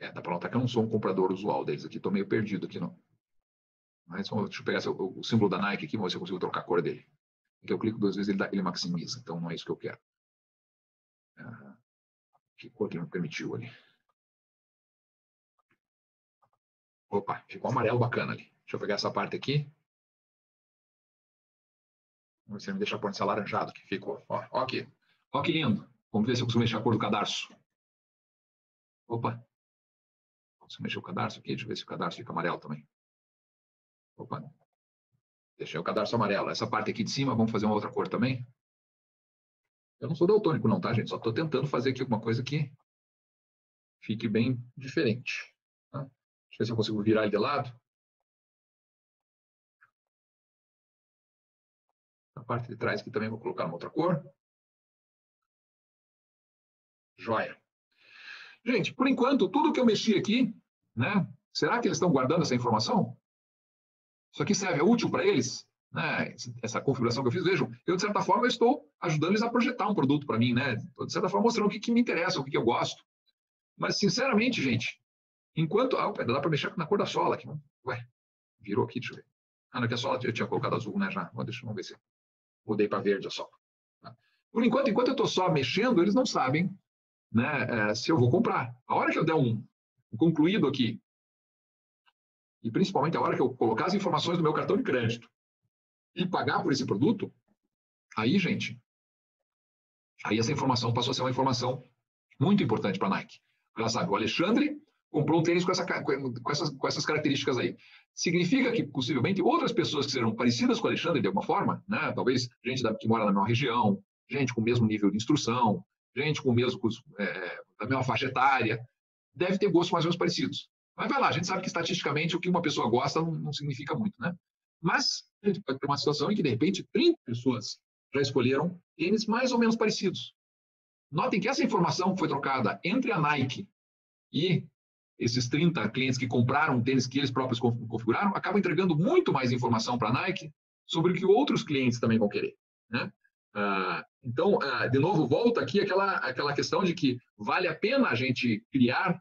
É, dá para notar que eu não sou um comprador usual deles aqui, estou meio perdido aqui, não. Mas deixa eu pegar o, o, símbolo da Nike aqui, vamos ver se eu consigo trocar a cor dele. Aqui eu clico duas vezes, ele, ele maximiza, então não é isso que eu quero. Ah, que cor que ele me permitiu ali? Opa, ficou amarelo bacana ali. Deixa eu pegar essa parte aqui. Vamos ver se ele me deixa pôr esse alaranjado que ficou. Ó, ó aqui. Ó que lindo. Vamos ver se eu consigo mexer a cor do cadarço. Opa. Posso mexer o cadarço aqui? Deixa eu ver se o cadarço fica amarelo também. Opa. Deixei o cadarço amarelo. Essa parte aqui de cima, vamos fazer uma outra cor também? Eu não sou daltônico não, tá, gente? Só estou tentando fazer aqui alguma coisa que fique bem diferente. Deixa eu ver se eu consigo virar ele de lado. A parte de trás aqui também vou colocar uma outra cor. Joia. Gente, por enquanto, tudo que eu mexi aqui, né? Será que eles estão guardando essa informação? Isso aqui serve, é útil para eles? Né? Essa configuração que eu fiz, vejam, eu de certa forma estou ajudando eles a projetar um produto para mim, né? Estou, de certa forma mostrando o que, que me interessa, o que, que eu gosto. Mas, sinceramente, gente, enquanto. Ah, dá para mexer na cor da sola aqui. Ué, virou aqui, deixa eu ver. Ah, não, que a sola eu tinha colocado azul, né? Já. Deixa eu ver se. Mudei para verde a sola. Tá? Por enquanto, enquanto eu estou só mexendo, eles não sabem né, é, se eu vou comprar. A hora que eu der um, um concluído aqui, e principalmente a hora que eu colocar as informações do meu cartão de crédito e pagar por esse produto, aí, gente, aí essa informação passou a ser uma informação muito importante para a Nike. Ela sabe, o Alexandre comprou um tênis com, essa, com, essas, com essas características aí. Significa que, possivelmente, outras pessoas que serão parecidas com o Alexandre de alguma forma, né? talvez gente da, que mora na mesma região, gente com o mesmo nível de instrução, gente com o mesmo, é, da mesma faixa etária, deve ter gostos mais ou menos parecidos. Mas vai lá, a gente sabe que estatisticamente o que uma pessoa gosta não, não significa muito, né? Mas a gente pode ter uma situação em que, de repente, 30 pessoas já escolheram tênis mais ou menos parecidos. Notem que essa informação foi trocada entre a Nike e esses 30 clientes que compraram tênis que eles próprios configuraram, acaba entregando muito mais informação para a Nike sobre o que outros clientes também vão querer. Né? Ah, então, ah, de novo, volta aqui aquela, aquela questão de que vale a pena a gente criar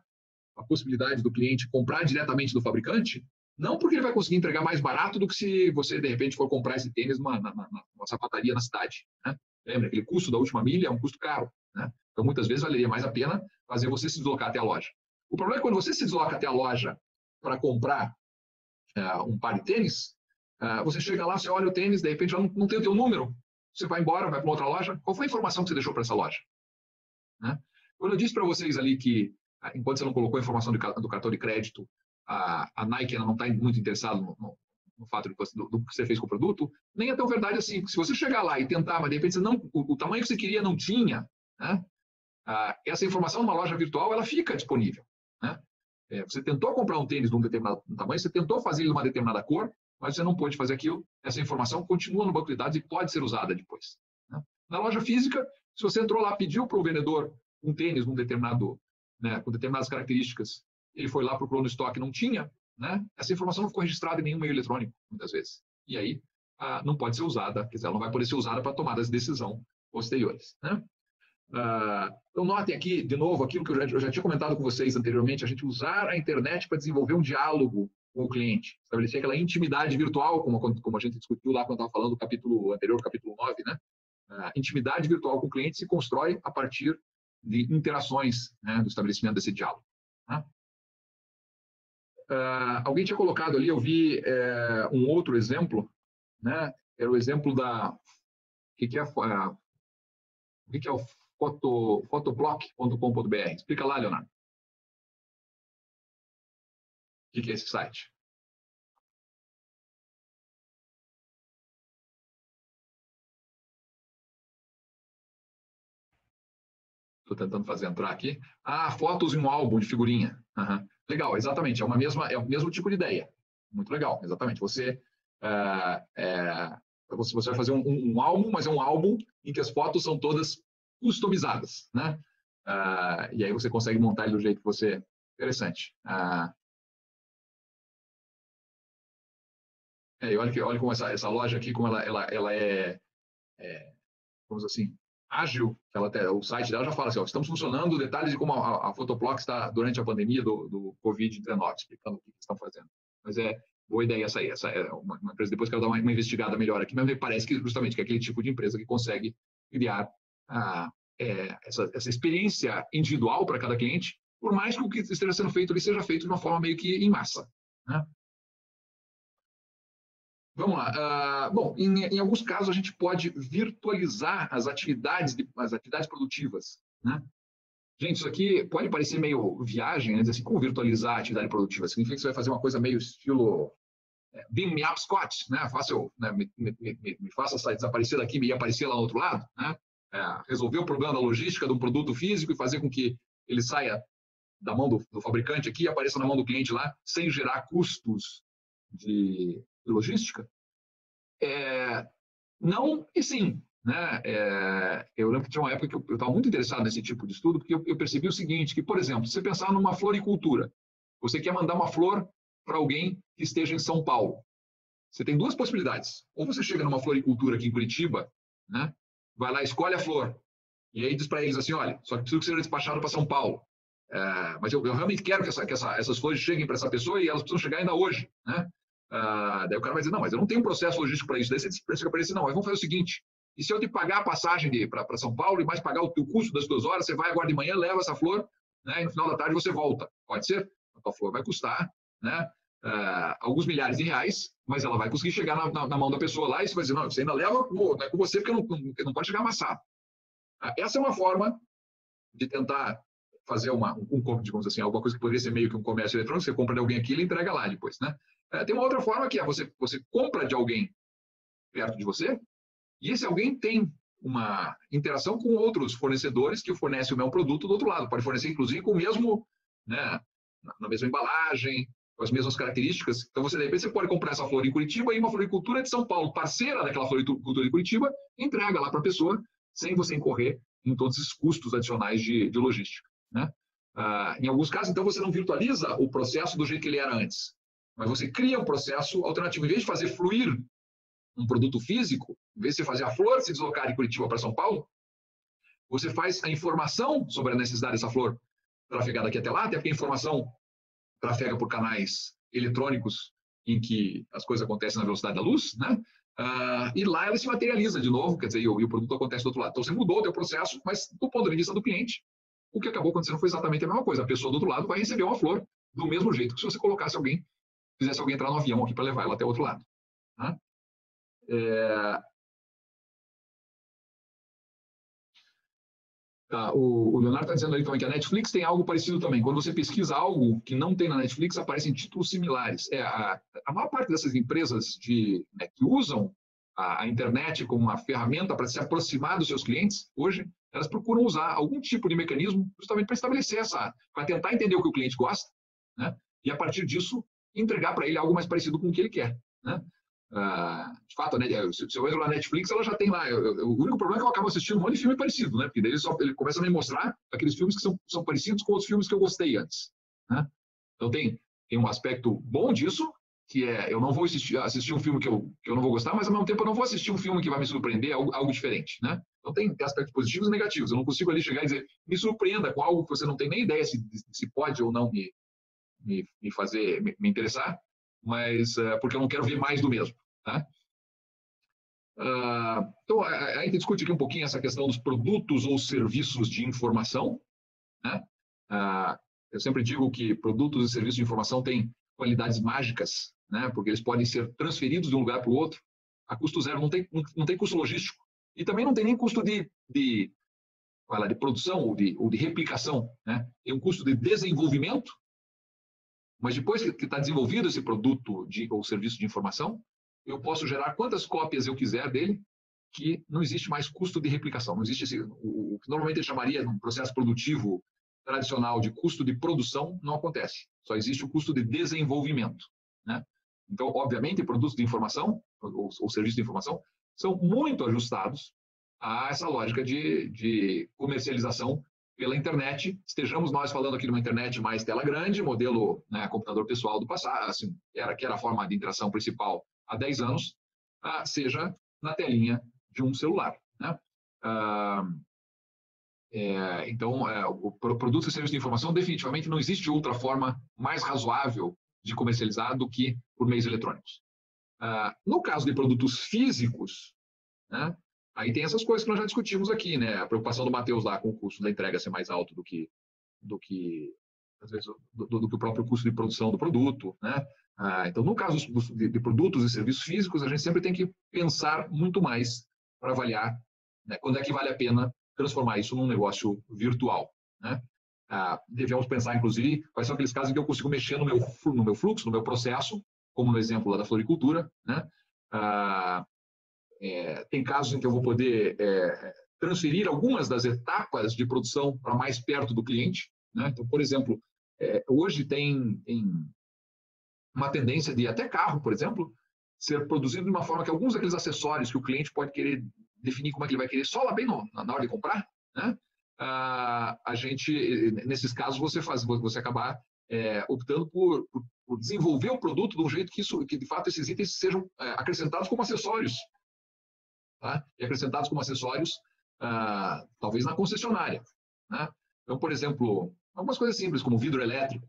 a possibilidade do cliente comprar diretamente do fabricante, não porque ele vai conseguir entregar mais barato do que se você, de repente, for comprar esse tênis numa, numa, numa sapataria na cidade. Né? Lembra, aquele custo da última milha é um custo caro. Né? Então, muitas vezes, valeria mais a pena fazer você se deslocar até a loja. O problema é quando você se desloca até a loja para comprar uh, um par de tênis, uh, você chega lá, você olha o tênis, de repente já não, não tem o teu número. Você vai embora, vai para outra loja. Qual foi a informação que você deixou para essa loja? Né? Quando eu disse para vocês ali que ah, enquanto você não colocou a informação do cartão de crédito, a, a Nike não está muito interessada no, no, no, fato do, do, que você fez com o produto, nem é tão verdade assim. Se você chegar lá e tentar, mas de repente não, o, o tamanho que você queria não tinha, né? ah, essa informação numa loja virtual ela fica disponível. Né? É, você tentou comprar um tênis de um determinado tamanho, você tentou fazer ele de uma determinada cor, mas você não pôde fazer aquilo. Essa informação continua no banco de dados e pode ser usada depois. Né? Na loja física, se você entrou lá, pediu para o vendedor um tênis num determinado né, com determinadas características, ele foi lá, procurou no estoque, não tinha, né, essa informação não ficou registrada em nenhum meio eletrônico, muitas vezes. E aí, ah, não pode ser usada, quer dizer, ela não vai poder ser usada para tomadas de decisão posteriores. Né? Ah, então, notem aqui, de novo, aquilo que eu já, eu já, tinha comentado com vocês anteriormente, a gente usar a internet para desenvolver um diálogo com o cliente, estabelecer aquela intimidade virtual, como, como a gente discutiu lá quando estava falando do capítulo anterior, capítulo 9, né? A intimidade virtual com o cliente se constrói a partir de interações né, do estabelecimento desse diálogo. Né? Uh, alguém tinha colocado ali, eu vi é, um outro exemplo, né? Era o exemplo da o que, que é uh, o que, que é o foto, fotoblock.com.br. Explica lá, Leonardo. O que, é esse site? Estou tentando fazer entrar aqui. Ah, fotos em um álbum de figurinha. Uhum. Legal, exatamente. É, uma mesma, é o mesmo tipo de ideia. Muito legal, exatamente. Você, é, é, você, vai fazer um, um, álbum, mas é um álbum em que as fotos são todas customizadas, né? Uh, e aí você consegue montar ele do jeito que você... Interessante. Uh, é, olha, que, olha como essa, essa loja aqui, como ela, ela, ela é, é vamos assim, ágil. Ela até, o site dela já fala assim, ó, estamos funcionando, detalhes de como a, a está durante a pandemia do, do Covid-19, explicando o que estão fazendo. Mas é boa ideia essa aí. Essa é uma, uma empresa, depois quero dar uma, uma, investigada melhor aqui, mas me parece que justamente que é aquele tipo de empresa que consegue criar a, é, essa, essa experiência individual para cada cliente, por mais que o que esteja sendo feito ali seja feito de uma forma meio que em massa. Né? Vamos lá. Uh, bom, em, em, alguns casos a gente pode virtualizar as atividades, de, as atividades produtivas. Né? Gente, isso aqui pode parecer meio viagem, né? assim, como virtualizar a atividade produtiva? Significa que você vai fazer uma coisa meio estilo é, Beam Me Up Scott, né? Faça, né? Me, me, me, me, faça desaparecer daqui e aparecer lá do outro lado, né? É, resolver o problema da logística um produto físico e fazer com que ele saia da mão do, do fabricante aqui e apareça na mão do cliente lá, sem gerar custos de logística? É, não e sim. Né? É, eu lembro que tinha uma época que eu estava muito interessado nesse tipo de estudo, porque eu, eu percebi o seguinte, que, por exemplo, se você pensar numa floricultura, você quer mandar uma flor para alguém que esteja em São Paulo. Você tem duas possibilidades. Ou você chega numa floricultura aqui em Curitiba, né? Vai lá, escolhe a flor. E aí diz para eles assim: olha, só que preciso que seja despachado para São Paulo. É, mas eu, eu, realmente quero que, essa, que essa, essas flores cheguem para essa pessoa e elas precisam chegar ainda hoje. Né? Ah, daí o cara vai dizer: não, mas eu não tenho um processo logístico para isso. Daí você diz para ele: não, mas vamos fazer o seguinte: e se eu te pagar a passagem para São Paulo e mais pagar o, o custo das duas horas, você vai agora de manhã, leva essa flor, né, e no final da tarde você volta. Pode ser? A tua flor vai custar né, uh, alguns milhares de reais, mas ela vai conseguir chegar na, na, na, mão da pessoa lá e você vai dizer, não, você ainda leva não é com você porque não, não, não pode chegar amassado. Uh, essa é uma forma de tentar fazer uma, um, digamos assim, alguma coisa que poderia ser meio que um comércio eletrônico, você compra de alguém aqui e ele entrega lá depois, né? Uh, tem uma outra forma que é você, você compra de alguém perto de você e esse alguém tem uma interação com outros fornecedores que fornecem o mesmo produto do outro lado. Pode fornecer, inclusive, com o mesmo, né, na mesma embalagem, com as mesmas características. Então, você, de repente, você pode comprar essa flor em Curitiba e uma floricultura de São Paulo, parceira daquela floricultura de Curitiba, entrega lá para a pessoa, sem você incorrer em todos esses custos adicionais de, de logística. Né? Ah, em alguns casos, então, você não virtualiza o processo do jeito que ele era antes, mas você cria um processo alternativo. Em vez de fazer fluir um produto físico, em vez de você fazer a flor se deslocar de Curitiba para São Paulo, você faz a informação sobre a necessidade dessa flor trafegar daqui até lá, até porque a informação trafega por canais eletrônicos em que as coisas acontecem na velocidade da luz, né? Uh, e lá ela se materializa de novo, quer dizer, e o, e o, produto acontece do outro lado. Então você mudou o teu processo, mas do ponto de vista do cliente, o que acabou acontecendo foi exatamente a mesma coisa. A pessoa do outro lado vai receber uma flor do mesmo jeito que se você colocasse alguém, fizesse alguém entrar no avião aqui para levar ela até o outro lado. Né? É... Tá, o, o, Leonardo está dizendo ali também que a Netflix tem algo parecido também. Quando você pesquisa algo que não tem na Netflix, aparecem títulos similares. É, a, a maior parte dessas empresas de, né, que usam a, a, internet como uma ferramenta para se aproximar dos seus clientes, hoje, elas procuram usar algum tipo de mecanismo justamente para estabelecer essa, para tentar entender o que o cliente gosta, né? e a partir disso entregar para ele algo mais parecido com o que ele quer. Né? Ah, de fato, né, se, se eu entro na Netflix, ela já tem lá. Eu, eu, o único problema é que eu acabo assistindo um monte de filme parecido, né? Porque daí ele, só, ele começa a me mostrar aqueles filmes que são, são parecidos com os filmes que eu gostei antes. Né? Então tem, tem um aspecto bom disso, que é eu não vou assistir, assistir um filme que eu, que eu não vou gostar, mas ao mesmo tempo eu não vou assistir um filme que vai me surpreender, algo, algo diferente. Né? Então tem aspectos positivos e negativos. Eu não consigo ali chegar e dizer, me surpreenda com algo que você não tem nem ideia se, se pode ou não me, me, me fazer me, me interessar mas uh, porque eu não quero ver mais do mesmo. Uh, então, a, gente discute aqui um pouquinho essa questão dos produtos ou serviços de informação. Né? Uh, eu sempre digo que produtos e serviços de informação têm qualidades mágicas, né? porque eles podem ser transferidos de um lugar para o outro a custo zero, não tem, não, tem custo logístico. E também não tem nem custo de, de, de produção ou de, ou de replicação. Né? Tem um custo de desenvolvimento mas depois que está desenvolvido esse produto de, ou serviço de informação, eu posso gerar quantas cópias eu quiser dele, que não existe mais custo de replicação, não existe esse, o, o que normalmente ele chamaria num processo produtivo tradicional de custo de produção não acontece. Só existe o custo de desenvolvimento, né? Então, obviamente, produtos de informação ou, ou serviços de informação são muito ajustados a essa lógica de, de comercialização pela internet. Estejamos nós falando aqui de uma internet mais tela grande, modelo né, computador pessoal do passado, assim, era que era a forma de interação principal há 10 anos, ah, seja na telinha de um celular. Né? Ah, é, então, é, o produto e serviço de informação definitivamente não existe outra forma mais razoável de comercializar do que por meios eletrônicos. Ah, no caso de produtos físicos, né, Aí tem essas coisas que nós já discutimos aqui, né? A preocupação do Matheus lá com o custo da entrega ser mais alto do que, do que às vezes, do, do, que o próprio custo de produção do produto, né? Ah, então, no caso de, de, produtos e serviços físicos, a gente sempre tem que pensar muito mais para avaliar né, quando é que vale a pena transformar isso num negócio virtual, né? Ah, devemos pensar, inclusive, quais são aqueles casos em que eu consigo mexer no meu, no meu fluxo, no meu processo, como no exemplo lá da floricultura, né? Ah, é, tem casos em que eu vou poder é, transferir algumas das etapas de produção para mais perto do cliente. Né? Então, por exemplo, é, hoje tem, tem, uma tendência de até carro, por exemplo, ser produzido de uma forma que alguns daqueles acessórios que o cliente pode querer definir como é que ele vai querer só lá bem no, na hora de comprar, né? Ah, a gente, nesses casos, você faz, você acabar é, optando por, por, desenvolver o produto de um jeito que, isso, que de fato esses itens sejam é, acrescentados como acessórios tá? e acrescentados como acessórios, ah, talvez na concessionária. Né? Então, por exemplo, algumas coisas simples, como vidro elétrico.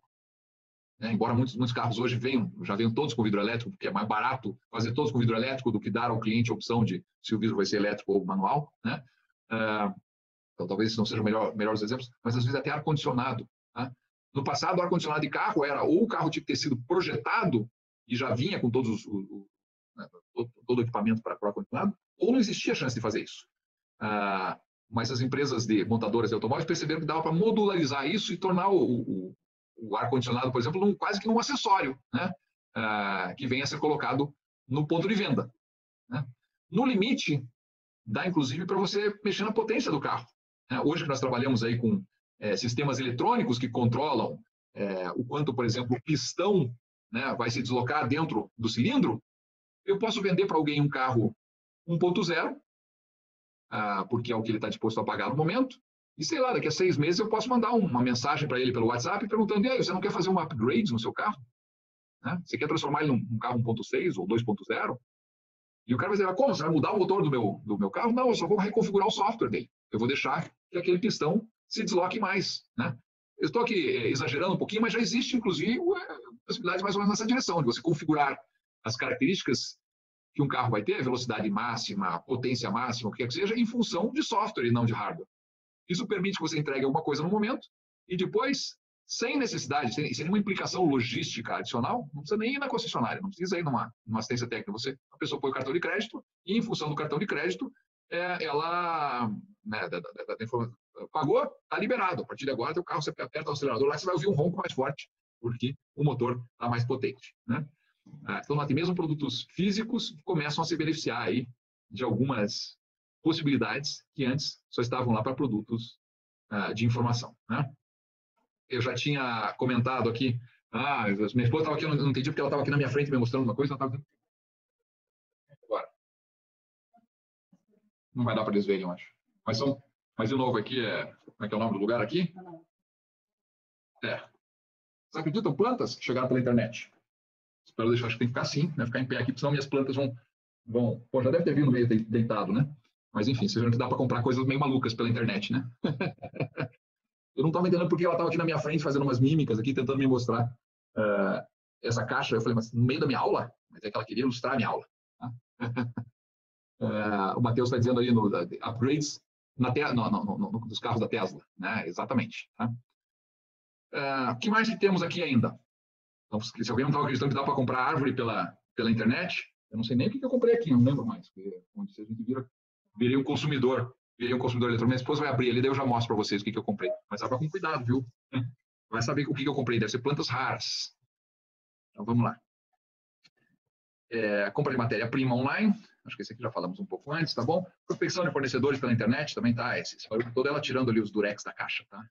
Né? Embora muitos, muitos carros hoje venham, já venham todos com vidro elétrico, porque é mais barato fazer todos com vidro elétrico do que dar ao cliente a opção de se o vidro vai ser elétrico ou manual. Né? Ah, então, talvez não sejam melhor, melhores exemplos, mas às vezes até ar-condicionado. Tá? No passado, o ar-condicionado de carro era ou o carro tinha que ter sido projetado e já vinha com todos os, o, o, né, todo, todo o equipamento para ar-condicionado, ou não existia chance de fazer isso. Ah, mas as empresas de montadoras de automóveis perceberam que dava para modularizar isso e tornar o, o, o ar-condicionado, por exemplo, quase que um acessório, né? Ah, que venha a ser colocado no ponto de venda. Né? No limite, dá inclusive para você mexer na potência do carro. Né? Hoje que nós trabalhamos aí com é, sistemas eletrônicos que controlam é, o quanto, por exemplo, o pistão né, vai se deslocar dentro do cilindro, eu posso vender para alguém um carro 1.0, ah, porque é o que ele está disposto a pagar no momento. E sei lá, daqui a seis meses eu posso mandar uma mensagem para ele pelo WhatsApp perguntando: e aí, você não quer fazer um upgrade no seu carro? Né? Você quer transformar ele num, carro 1.6 ou 2.0? E o cara vai dizer: como? Você vai mudar o motor do meu, do meu carro? Não, eu só vou reconfigurar o software dele. Eu vou deixar que aquele pistão se desloque mais. Né? Eu estou aqui eh, exagerando um pouquinho, mas já existe, inclusive, possibilidades mais ou menos nessa direção, de você configurar as características que um carro vai ter, velocidade máxima, potência máxima, o que quer que seja, em função de software e não de hardware. Isso permite que você entregue alguma coisa no momento e depois, sem necessidade, sem, sem nenhuma implicação logística adicional, não precisa nem ir na concessionária, não precisa ir numa, numa assistência técnica. Você, a pessoa põe o cartão de crédito e, em função do cartão de crédito, é, ela né, da, da, da, pagou, está liberado. A partir de agora, o carro, você aperta o acelerador lá, você vai ouvir um ronco mais forte, porque o motor está mais potente. Né? Ah, então, até mesmo produtos físicos começam a se beneficiar aí de algumas possibilidades que antes só estavam lá para produtos uh, de informação. Né? Eu já tinha comentado aqui, ah, minha esposa estava aqui, eu não entendi porque ela estava aqui na minha frente me mostrando uma coisa, ela estava... Agora. Não vai dar para eles verem, eu acho. Mas, são, mas de novo aqui, é, como é que é o nome do lugar aqui? É. Vocês acreditam plantas chegaram pela internet? Espero deixar, acho que tem que ficar assim, né? Ficar em pé aqui, senão minhas plantas vão. vão... Pô, já deve ter vindo meio deitado, né? Mas enfim, vocês viram que dá para comprar coisas meio malucas pela internet, né? eu não estava entendendo porque ela estava aqui na minha frente fazendo umas mímicas aqui, tentando me mostrar uh, essa caixa. Eu falei, mas no meio da minha aula? Mas é que ela queria ilustrar a minha aula. Tá? uh, o Matheus está dizendo aí no uh, upgrades na te no, no, no, dos carros da Tesla, né? Exatamente. Tá? O uh, que mais que temos aqui ainda? Então, se alguém não estava acreditando que dá para comprar árvore pela, pela internet, eu não sei nem o que, eu comprei aqui, não lembro mais. Se a gente vira, virei um consumidor, virei um consumidor eletrônico. Minha esposa vai abrir ali, daí eu já mostro para vocês o que, que eu comprei. Mas abra com cuidado, viu? Vai saber o que, que eu comprei, deve ser plantas raras. Então, vamos lá. É, compra de matéria-prima online. Acho que esse aqui já falamos um pouco antes, tá bom? Prospecção de fornecedores pela internet também tá. Esse, esse barulho todo ela tirando ali os durex da caixa, tá?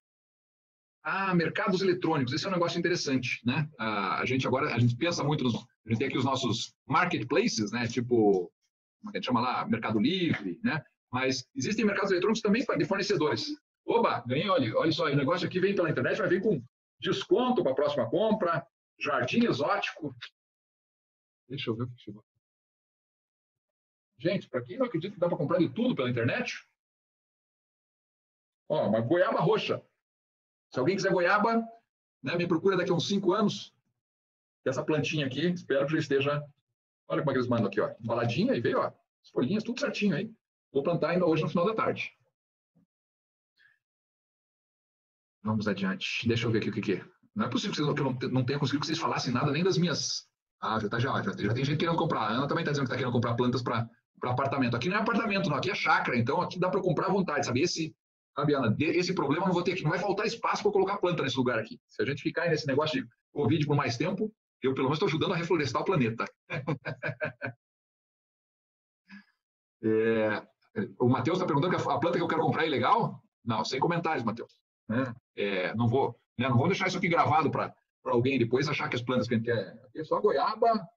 Ah, mercados eletrônicos, esse é um negócio interessante, né? A gente agora, a gente pensa muito nos, a gente tem aqui os nossos marketplaces, né? Tipo, como é a gente chama lá, Mercado Livre, né? Mas existem mercados eletrônicos também de fornecedores. Oba, ganhei, olha, olha só, o negócio aqui vem pela internet, vai vir com desconto para a próxima compra, jardim exótico. Deixa eu ver o que chegou. Gente, para quem não acredita que dá para comprar de tudo pela internet, ó, uma goiaba roxa. Se alguém quiser goiaba, né, me procura daqui a uns cinco anos. Essa plantinha aqui, espero que já esteja. Olha como é que eles mandam aqui, ó. Embaladinha e veio, ó. As folhinhas, tudo certinho aí. Vou plantar ainda hoje no final da tarde. Vamos adiante. Deixa eu ver aqui o que, que é. Não é possível que, vocês, que eu não, tenha conseguido que vocês falassem nada nem das minhas. Ah, já, tá, já, já, já tem gente querendo comprar. A Ana também está dizendo que está querendo comprar plantas para apartamento. Aqui não é apartamento, não. Aqui é chácara. Então aqui dá para comprar à vontade, sabe? Esse, Fabiana, esse problema não vou ter que, não vai faltar espaço para colocar planta nesse lugar aqui. Se a gente ficar nesse negócio de Covid por mais tempo, eu pelo menos estou ajudando a reflorestar o planeta. é, o Matheus está perguntando que a planta que eu quero comprar é ilegal? Não, sem comentários, Matheus. Né? É, não vou, né, não vou deixar isso aqui gravado para alguém depois achar que as plantas que a gente quer é só goiaba,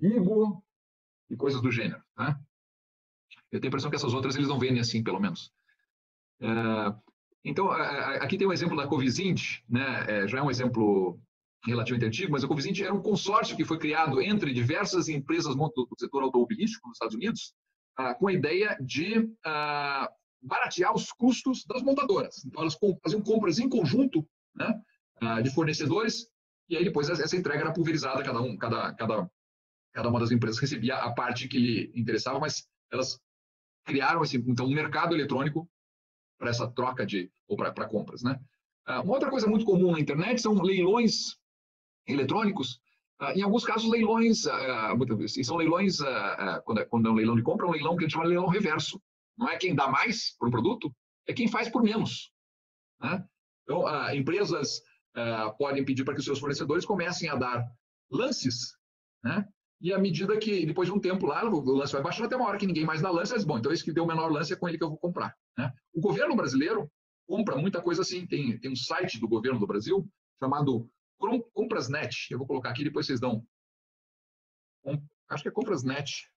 higo e coisas do gênero. Né? Eu tenho a impressão que essas outras eles não vendem assim, pelo menos. É, então, aqui tem um exemplo da Covisint, né? É, já é um exemplo relativamente antigo, mas a Covisint era um consórcio que foi criado entre diversas empresas do setor automobilístico nos Estados Unidos, ah, com a ideia de ah, baratear os custos das montadoras. Então, elas faziam compras em conjunto né, ah, de fornecedores, e aí depois essa entrega era pulverizada, cada, um, cada, cada, cada uma das empresas recebia a parte que lhe interessava, mas elas criaram esse, então, um mercado eletrônico para essa troca de, ou para compras. Né? Uma outra coisa muito comum na internet são leilões eletrônicos, em alguns casos, leilões, são leilões, quando é, quando é um leilão de compra, é um leilão que a gente chama de leilão reverso. Não é quem dá mais para o produto, é quem faz por menos. Né? Então, ah, empresas ah, podem pedir para que os seus fornecedores comecem a dar lances, né? E à medida que, depois de um tempo lá, o lance vai baixando até uma hora que ninguém mais dá lance, mas, bom, então esse que deu o menor lance é com ele que eu vou comprar. Né? O governo brasileiro compra muita coisa assim, tem, tem um site do governo do Brasil chamado Comprasnet. Eu vou colocar aqui, depois vocês dão. Acho que é Comprasnet.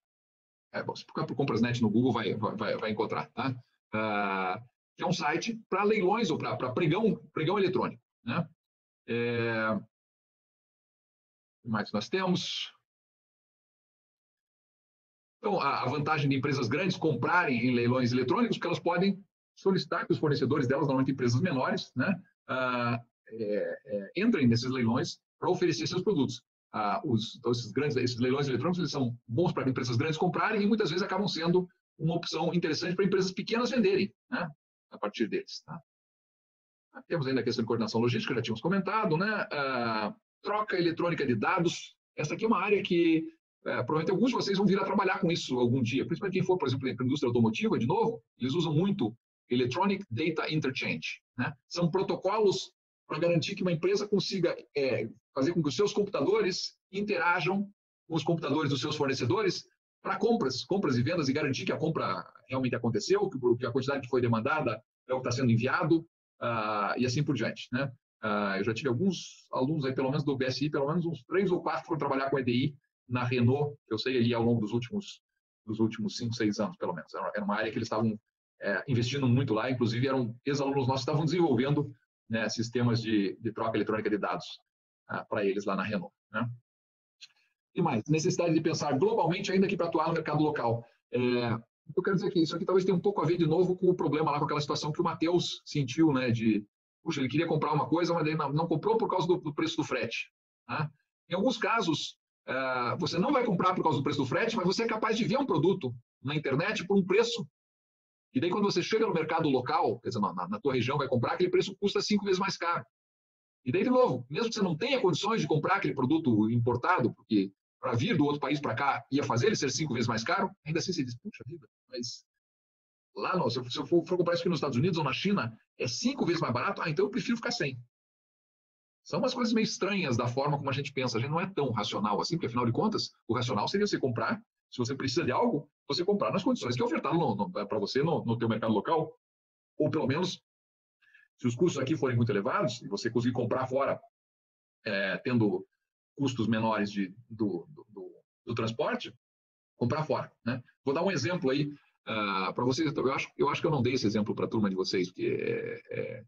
É, se procurar por Comprasnet no Google, vai, vai, vai encontrar. Tá? Ah, que é um site para leilões ou para pregão, pregão eletrônico. Né? É... O que mais nós temos? Então, a vantagem de empresas grandes comprarem em leilões eletrônicos, porque elas podem solicitar que os fornecedores delas, normalmente empresas menores, né, uh, é, é, entrem nesses leilões para oferecer seus produtos ah, os, então esses grandes esses leilões eletrônicos são bons para empresas grandes comprarem e muitas vezes acabam sendo uma opção interessante para empresas pequenas venderem né, a partir deles. Tá? Ah, temos ainda a questão de coordenação logística, já tínhamos comentado, né? Ah, troca eletrônica de dados. Essa aqui é uma área que é, provavelmente alguns de vocês vão vir a trabalhar com isso algum dia, principalmente quem for, por exemplo, para a indústria automotiva, de novo, eles usam muito Electronic Data Interchange. Né? São protocolos para garantir que uma empresa consiga é, fazer com que os seus computadores interajam com os computadores dos seus fornecedores para compras, compras e vendas e garantir que a compra realmente aconteceu, que a quantidade que foi demandada é o que está sendo enviado uh, e assim por diante. Né? Uh, eu já tive alguns alunos aí, pelo menos do BSI, pelo menos uns três ou quatro foram trabalhar com EDI na Renault, eu sei ali ao longo dos últimos dos últimos cinco, seis anos, pelo menos. Era uma área que eles estavam é, investindo muito lá, inclusive eram ex-alunos nossos que estavam desenvolvendo né, sistemas de, de, troca eletrônica de dados ah, para eles lá na Renault. Né? E mais, necessidade de pensar globalmente ainda que para atuar no mercado local. É, eu quero dizer que isso aqui talvez tenha um pouco a ver de novo com o problema lá, com aquela situação que o Matheus sentiu, né, de, puxa, ele queria comprar uma coisa, mas não, não comprou por causa do, do preço do frete. Tá? Em alguns casos, uh, você não vai comprar por causa do preço do frete, mas você é capaz de ver um produto na internet por um preço e daí, quando você chega no mercado local, quer dizer, na, na tua região, vai comprar, aquele preço custa cinco vezes mais caro. E daí, de novo, mesmo que você não tenha condições de comprar aquele produto importado, porque para vir do outro país para cá ia fazer ele ser cinco vezes mais caro, ainda assim você diz, puxa vida, mas lá, não, se eu for, for comprar isso aqui nos Estados Unidos ou na China, é cinco vezes mais barato, ah, então eu prefiro ficar sem. São umas coisas meio estranhas da forma como a gente pensa. A gente não é tão racional assim, porque afinal de contas, o racional seria você comprar, se você precisa de algo, você comprar nas condições que ofertaram para você no, no teu mercado local, ou pelo menos, se os custos aqui forem muito elevados, e você conseguir comprar fora, é, tendo custos menores de, do, do, do, transporte, comprar fora. Né? Vou dar um exemplo aí uh, ah, para vocês. Eu acho, eu acho que eu não dei esse exemplo para a turma de vocês, porque é, é,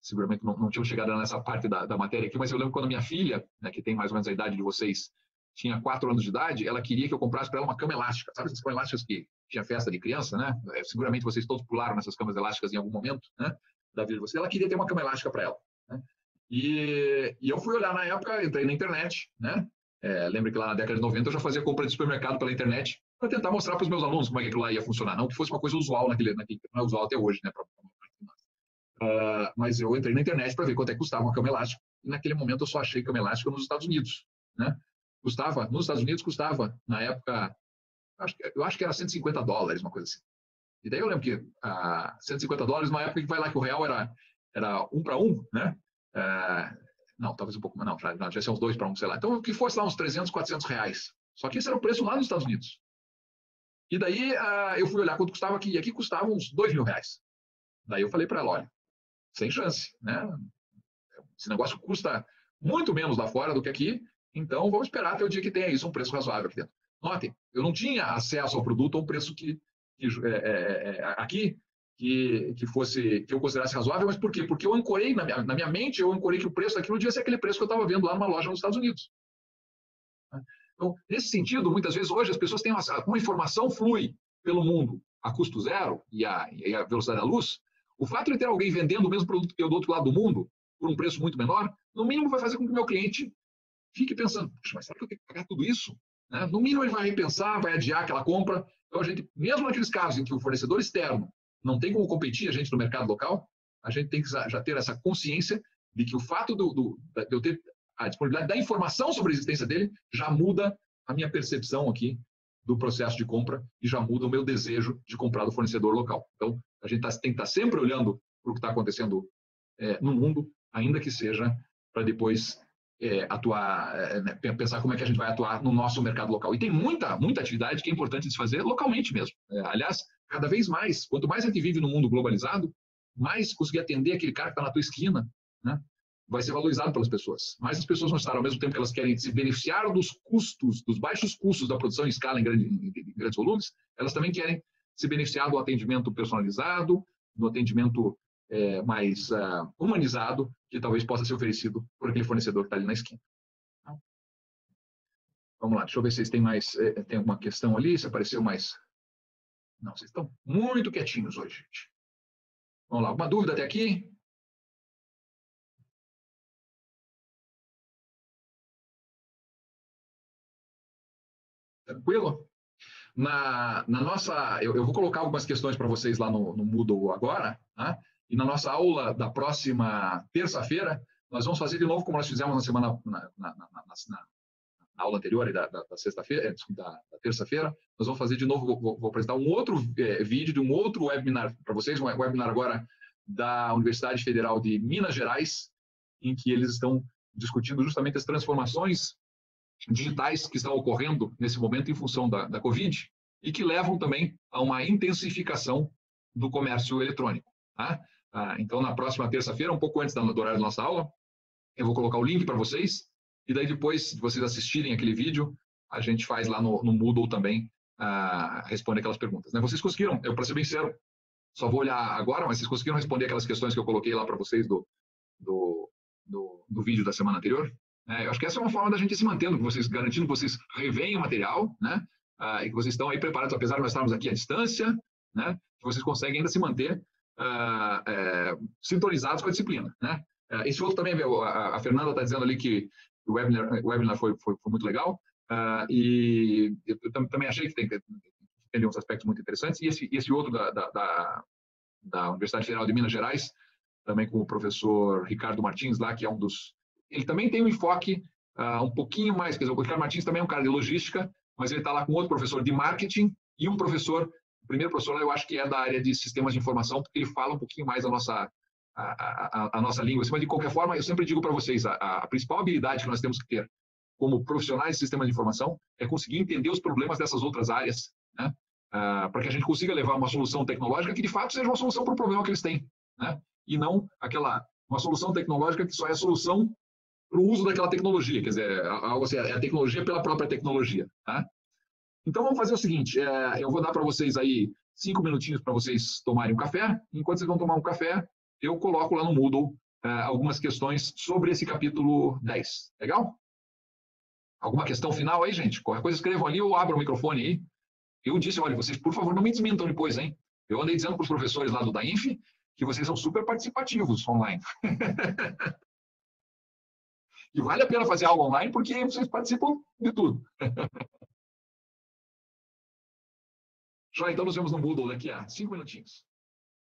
seguramente não, não tinham chegado nessa parte da, da, matéria aqui, mas eu lembro quando minha filha, né, que tem mais ou menos a idade de vocês, tinha quatro anos de idade, ela queria que eu comprasse para ela uma cama elástica. Sabe essas camas elásticas que tinha festa de criança, né? É, seguramente vocês todos pularam nessas camas elásticas em algum momento, né? Da vida de vocês. Ela queria ter uma cama elástica para ela. Né? E, e, eu fui olhar na época, entrei na internet, né? É, lembra que lá na década de 90 eu já fazia compra de supermercado pela internet para tentar mostrar para os meus alunos como é que aquilo lá ia funcionar. Não que fosse uma coisa usual naquele, naquele não é usual até hoje, né? Pra, uh, mas eu entrei na internet para ver quanto é que custava uma cama elástica. E naquele momento eu só achei cama elástica nos Estados Unidos, né? Custava, nos Estados Unidos custava, na época, acho, eu acho que era 150 dólares, uma coisa assim. E daí eu lembro que uh, 150 dólares, numa época que vai lá que o real era, era um para um, né? Uh, não, talvez um pouco mais, não, já, já uns dois para um, sei lá. Então, que fosse lá uns 300, 400 reais. Só que esse era o preço lá nos Estados Unidos. E daí eu fui olhar quanto custava aqui, e aqui custava uns 2 mil reais. Daí eu falei para ela, olha, sem chance, né? Esse negócio custa muito menos lá fora do que aqui, então, vamos esperar até o dia que tenha isso, um preço razoável aqui dentro. Notem, eu não tinha acesso ao produto a um preço que, que é, é, é, aqui que, que fosse que eu considerasse razoável, mas por quê? Porque eu ancorei na minha, na minha mente, eu ancorei que o preço daquilo devia ser aquele preço que eu estava vendo lá numa loja nos Estados Unidos. Então, nesse sentido, muitas vezes hoje as pessoas têm uma, uma informação flui pelo mundo a custo zero e a, e a velocidade da luz. O fato de ter alguém vendendo o mesmo produto que eu do outro lado do mundo por um preço muito menor, no mínimo vai fazer com que o meu cliente fique pensando, mas será que eu tenho que pagar tudo isso? Né? No mínimo ele vai repensar, vai adiar aquela compra. Então a gente, mesmo naqueles casos em que o fornecedor externo não tem como competir a gente no mercado local, a gente tem que já ter essa consciência de que o fato do, do, de eu ter a disponibilidade da informação sobre a existência dele já muda a minha percepção aqui do processo de compra e já muda o meu desejo de comprar do fornecedor local. Então, a gente tá, tem que estar tá sempre olhando para o que está acontecendo é, no mundo, ainda que seja para depois é, atuar, é, né, pensar como é que a gente vai atuar no nosso mercado local. E tem muita, muita atividade que é importante se fazer localmente mesmo. É, aliás, cada vez mais, quanto mais a gente vive no mundo globalizado, mais conseguir atender aquele cara que está na tua esquina, né, vai ser valorizado pelas pessoas. Mas as pessoas vão estar, ao mesmo tempo que elas querem se beneficiar dos custos, dos baixos custos da produção em escala em, grande, em grandes volumes, elas também querem se beneficiar do atendimento personalizado, do atendimento é, mais uh, humanizado que talvez possa ser oferecido por aquele fornecedor que está ali na esquina. Vamos lá, deixa eu ver se vocês têm mais, é, tem alguma questão ali, se apareceu mais. Não, vocês estão muito quietinhos hoje, gente. Vamos lá, alguma dúvida até aqui? Tranquilo? Na, na nossa, eu, eu, vou colocar algumas questões para vocês lá no, no Moodle agora, tá? E na nossa aula da próxima terça-feira, nós vamos fazer de novo como nós fizemos na semana, na, na, na, aula anterior, da, da, da sexta-feira, é, da, da terça-feira, nós vamos fazer de novo, vou, vou apresentar um outro é, vídeo de um outro webinar para vocês, um webinar agora da Universidade Federal de Minas Gerais, em que eles estão discutindo justamente as transformações digitais que estão ocorrendo nesse momento em função da, da Covid e que levam também a uma intensificação do comércio eletrônico. Tá? Ah, então, na próxima terça-feira, um pouco antes do horário da nossa aula, eu vou colocar o link para vocês, e daí depois de vocês assistirem aquele vídeo, a gente faz lá no, no Moodle também, ah, responde aquelas perguntas. Né? Vocês conseguiram, eu para ser bem sincero, só vou olhar agora, mas vocês conseguiram responder aquelas questões que eu coloquei lá para vocês do, do, do, do, vídeo da semana anterior? É, eu acho que essa é uma forma da gente se mantendo, vocês garantindo que vocês reveem o material, né? Ah, e que vocês estão aí preparados, apesar de nós estarmos aqui à distância, né? Que vocês conseguem ainda se manter uh, é, sintonizados com a disciplina. Né? Uh, esse outro também, a, Fernanda está dizendo ali que o webinar, o webinar foi, foi, foi muito legal, uh, e eu também achei que tem, tem uns aspectos muito interessantes, e esse, esse outro da, da, da, da Universidade Federal de Minas Gerais, também com o professor Ricardo Martins lá, que é um dos... Ele também tem um enfoque uh, um pouquinho mais, quer dizer, o Ricardo Martins também é um cara de logística, mas ele está lá com outro professor de marketing e um professor o primeiro professor, eu acho que é da área de sistemas de informação, porque ele fala um pouquinho mais a nossa, a, a, a nossa língua. Mas, de qualquer forma, eu sempre digo para vocês, a, a, principal habilidade que nós temos que ter como profissionais de sistemas de informação é conseguir entender os problemas dessas outras áreas né? Ah, para que a gente consiga levar uma solução tecnológica que de fato seja uma solução para o problema que eles têm, né? e não aquela uma solução tecnológica que só é solução para o uso daquela tecnologia, quer dizer, algo assim, é a tecnologia pela própria tecnologia. Tá? Então vamos fazer o seguinte, é, eu vou dar para vocês aí cinco minutinhos para vocês tomarem um café. Enquanto vocês vão tomar um café, eu coloco lá no Moodle é, algumas questões sobre esse capítulo 10. Legal? Alguma questão final aí, gente? Qualquer coisa escrevam ali ou abram o microfone aí. Eu disse, olha, vocês, por favor, não me desmintam depois, hein? Eu andei dizendo para os professores lá do DAINF que vocês são super participativos online. e vale a pena fazer algo online porque vocês participam de tudo. Já então nos vemos no Moodle daqui a cinco minutinhos.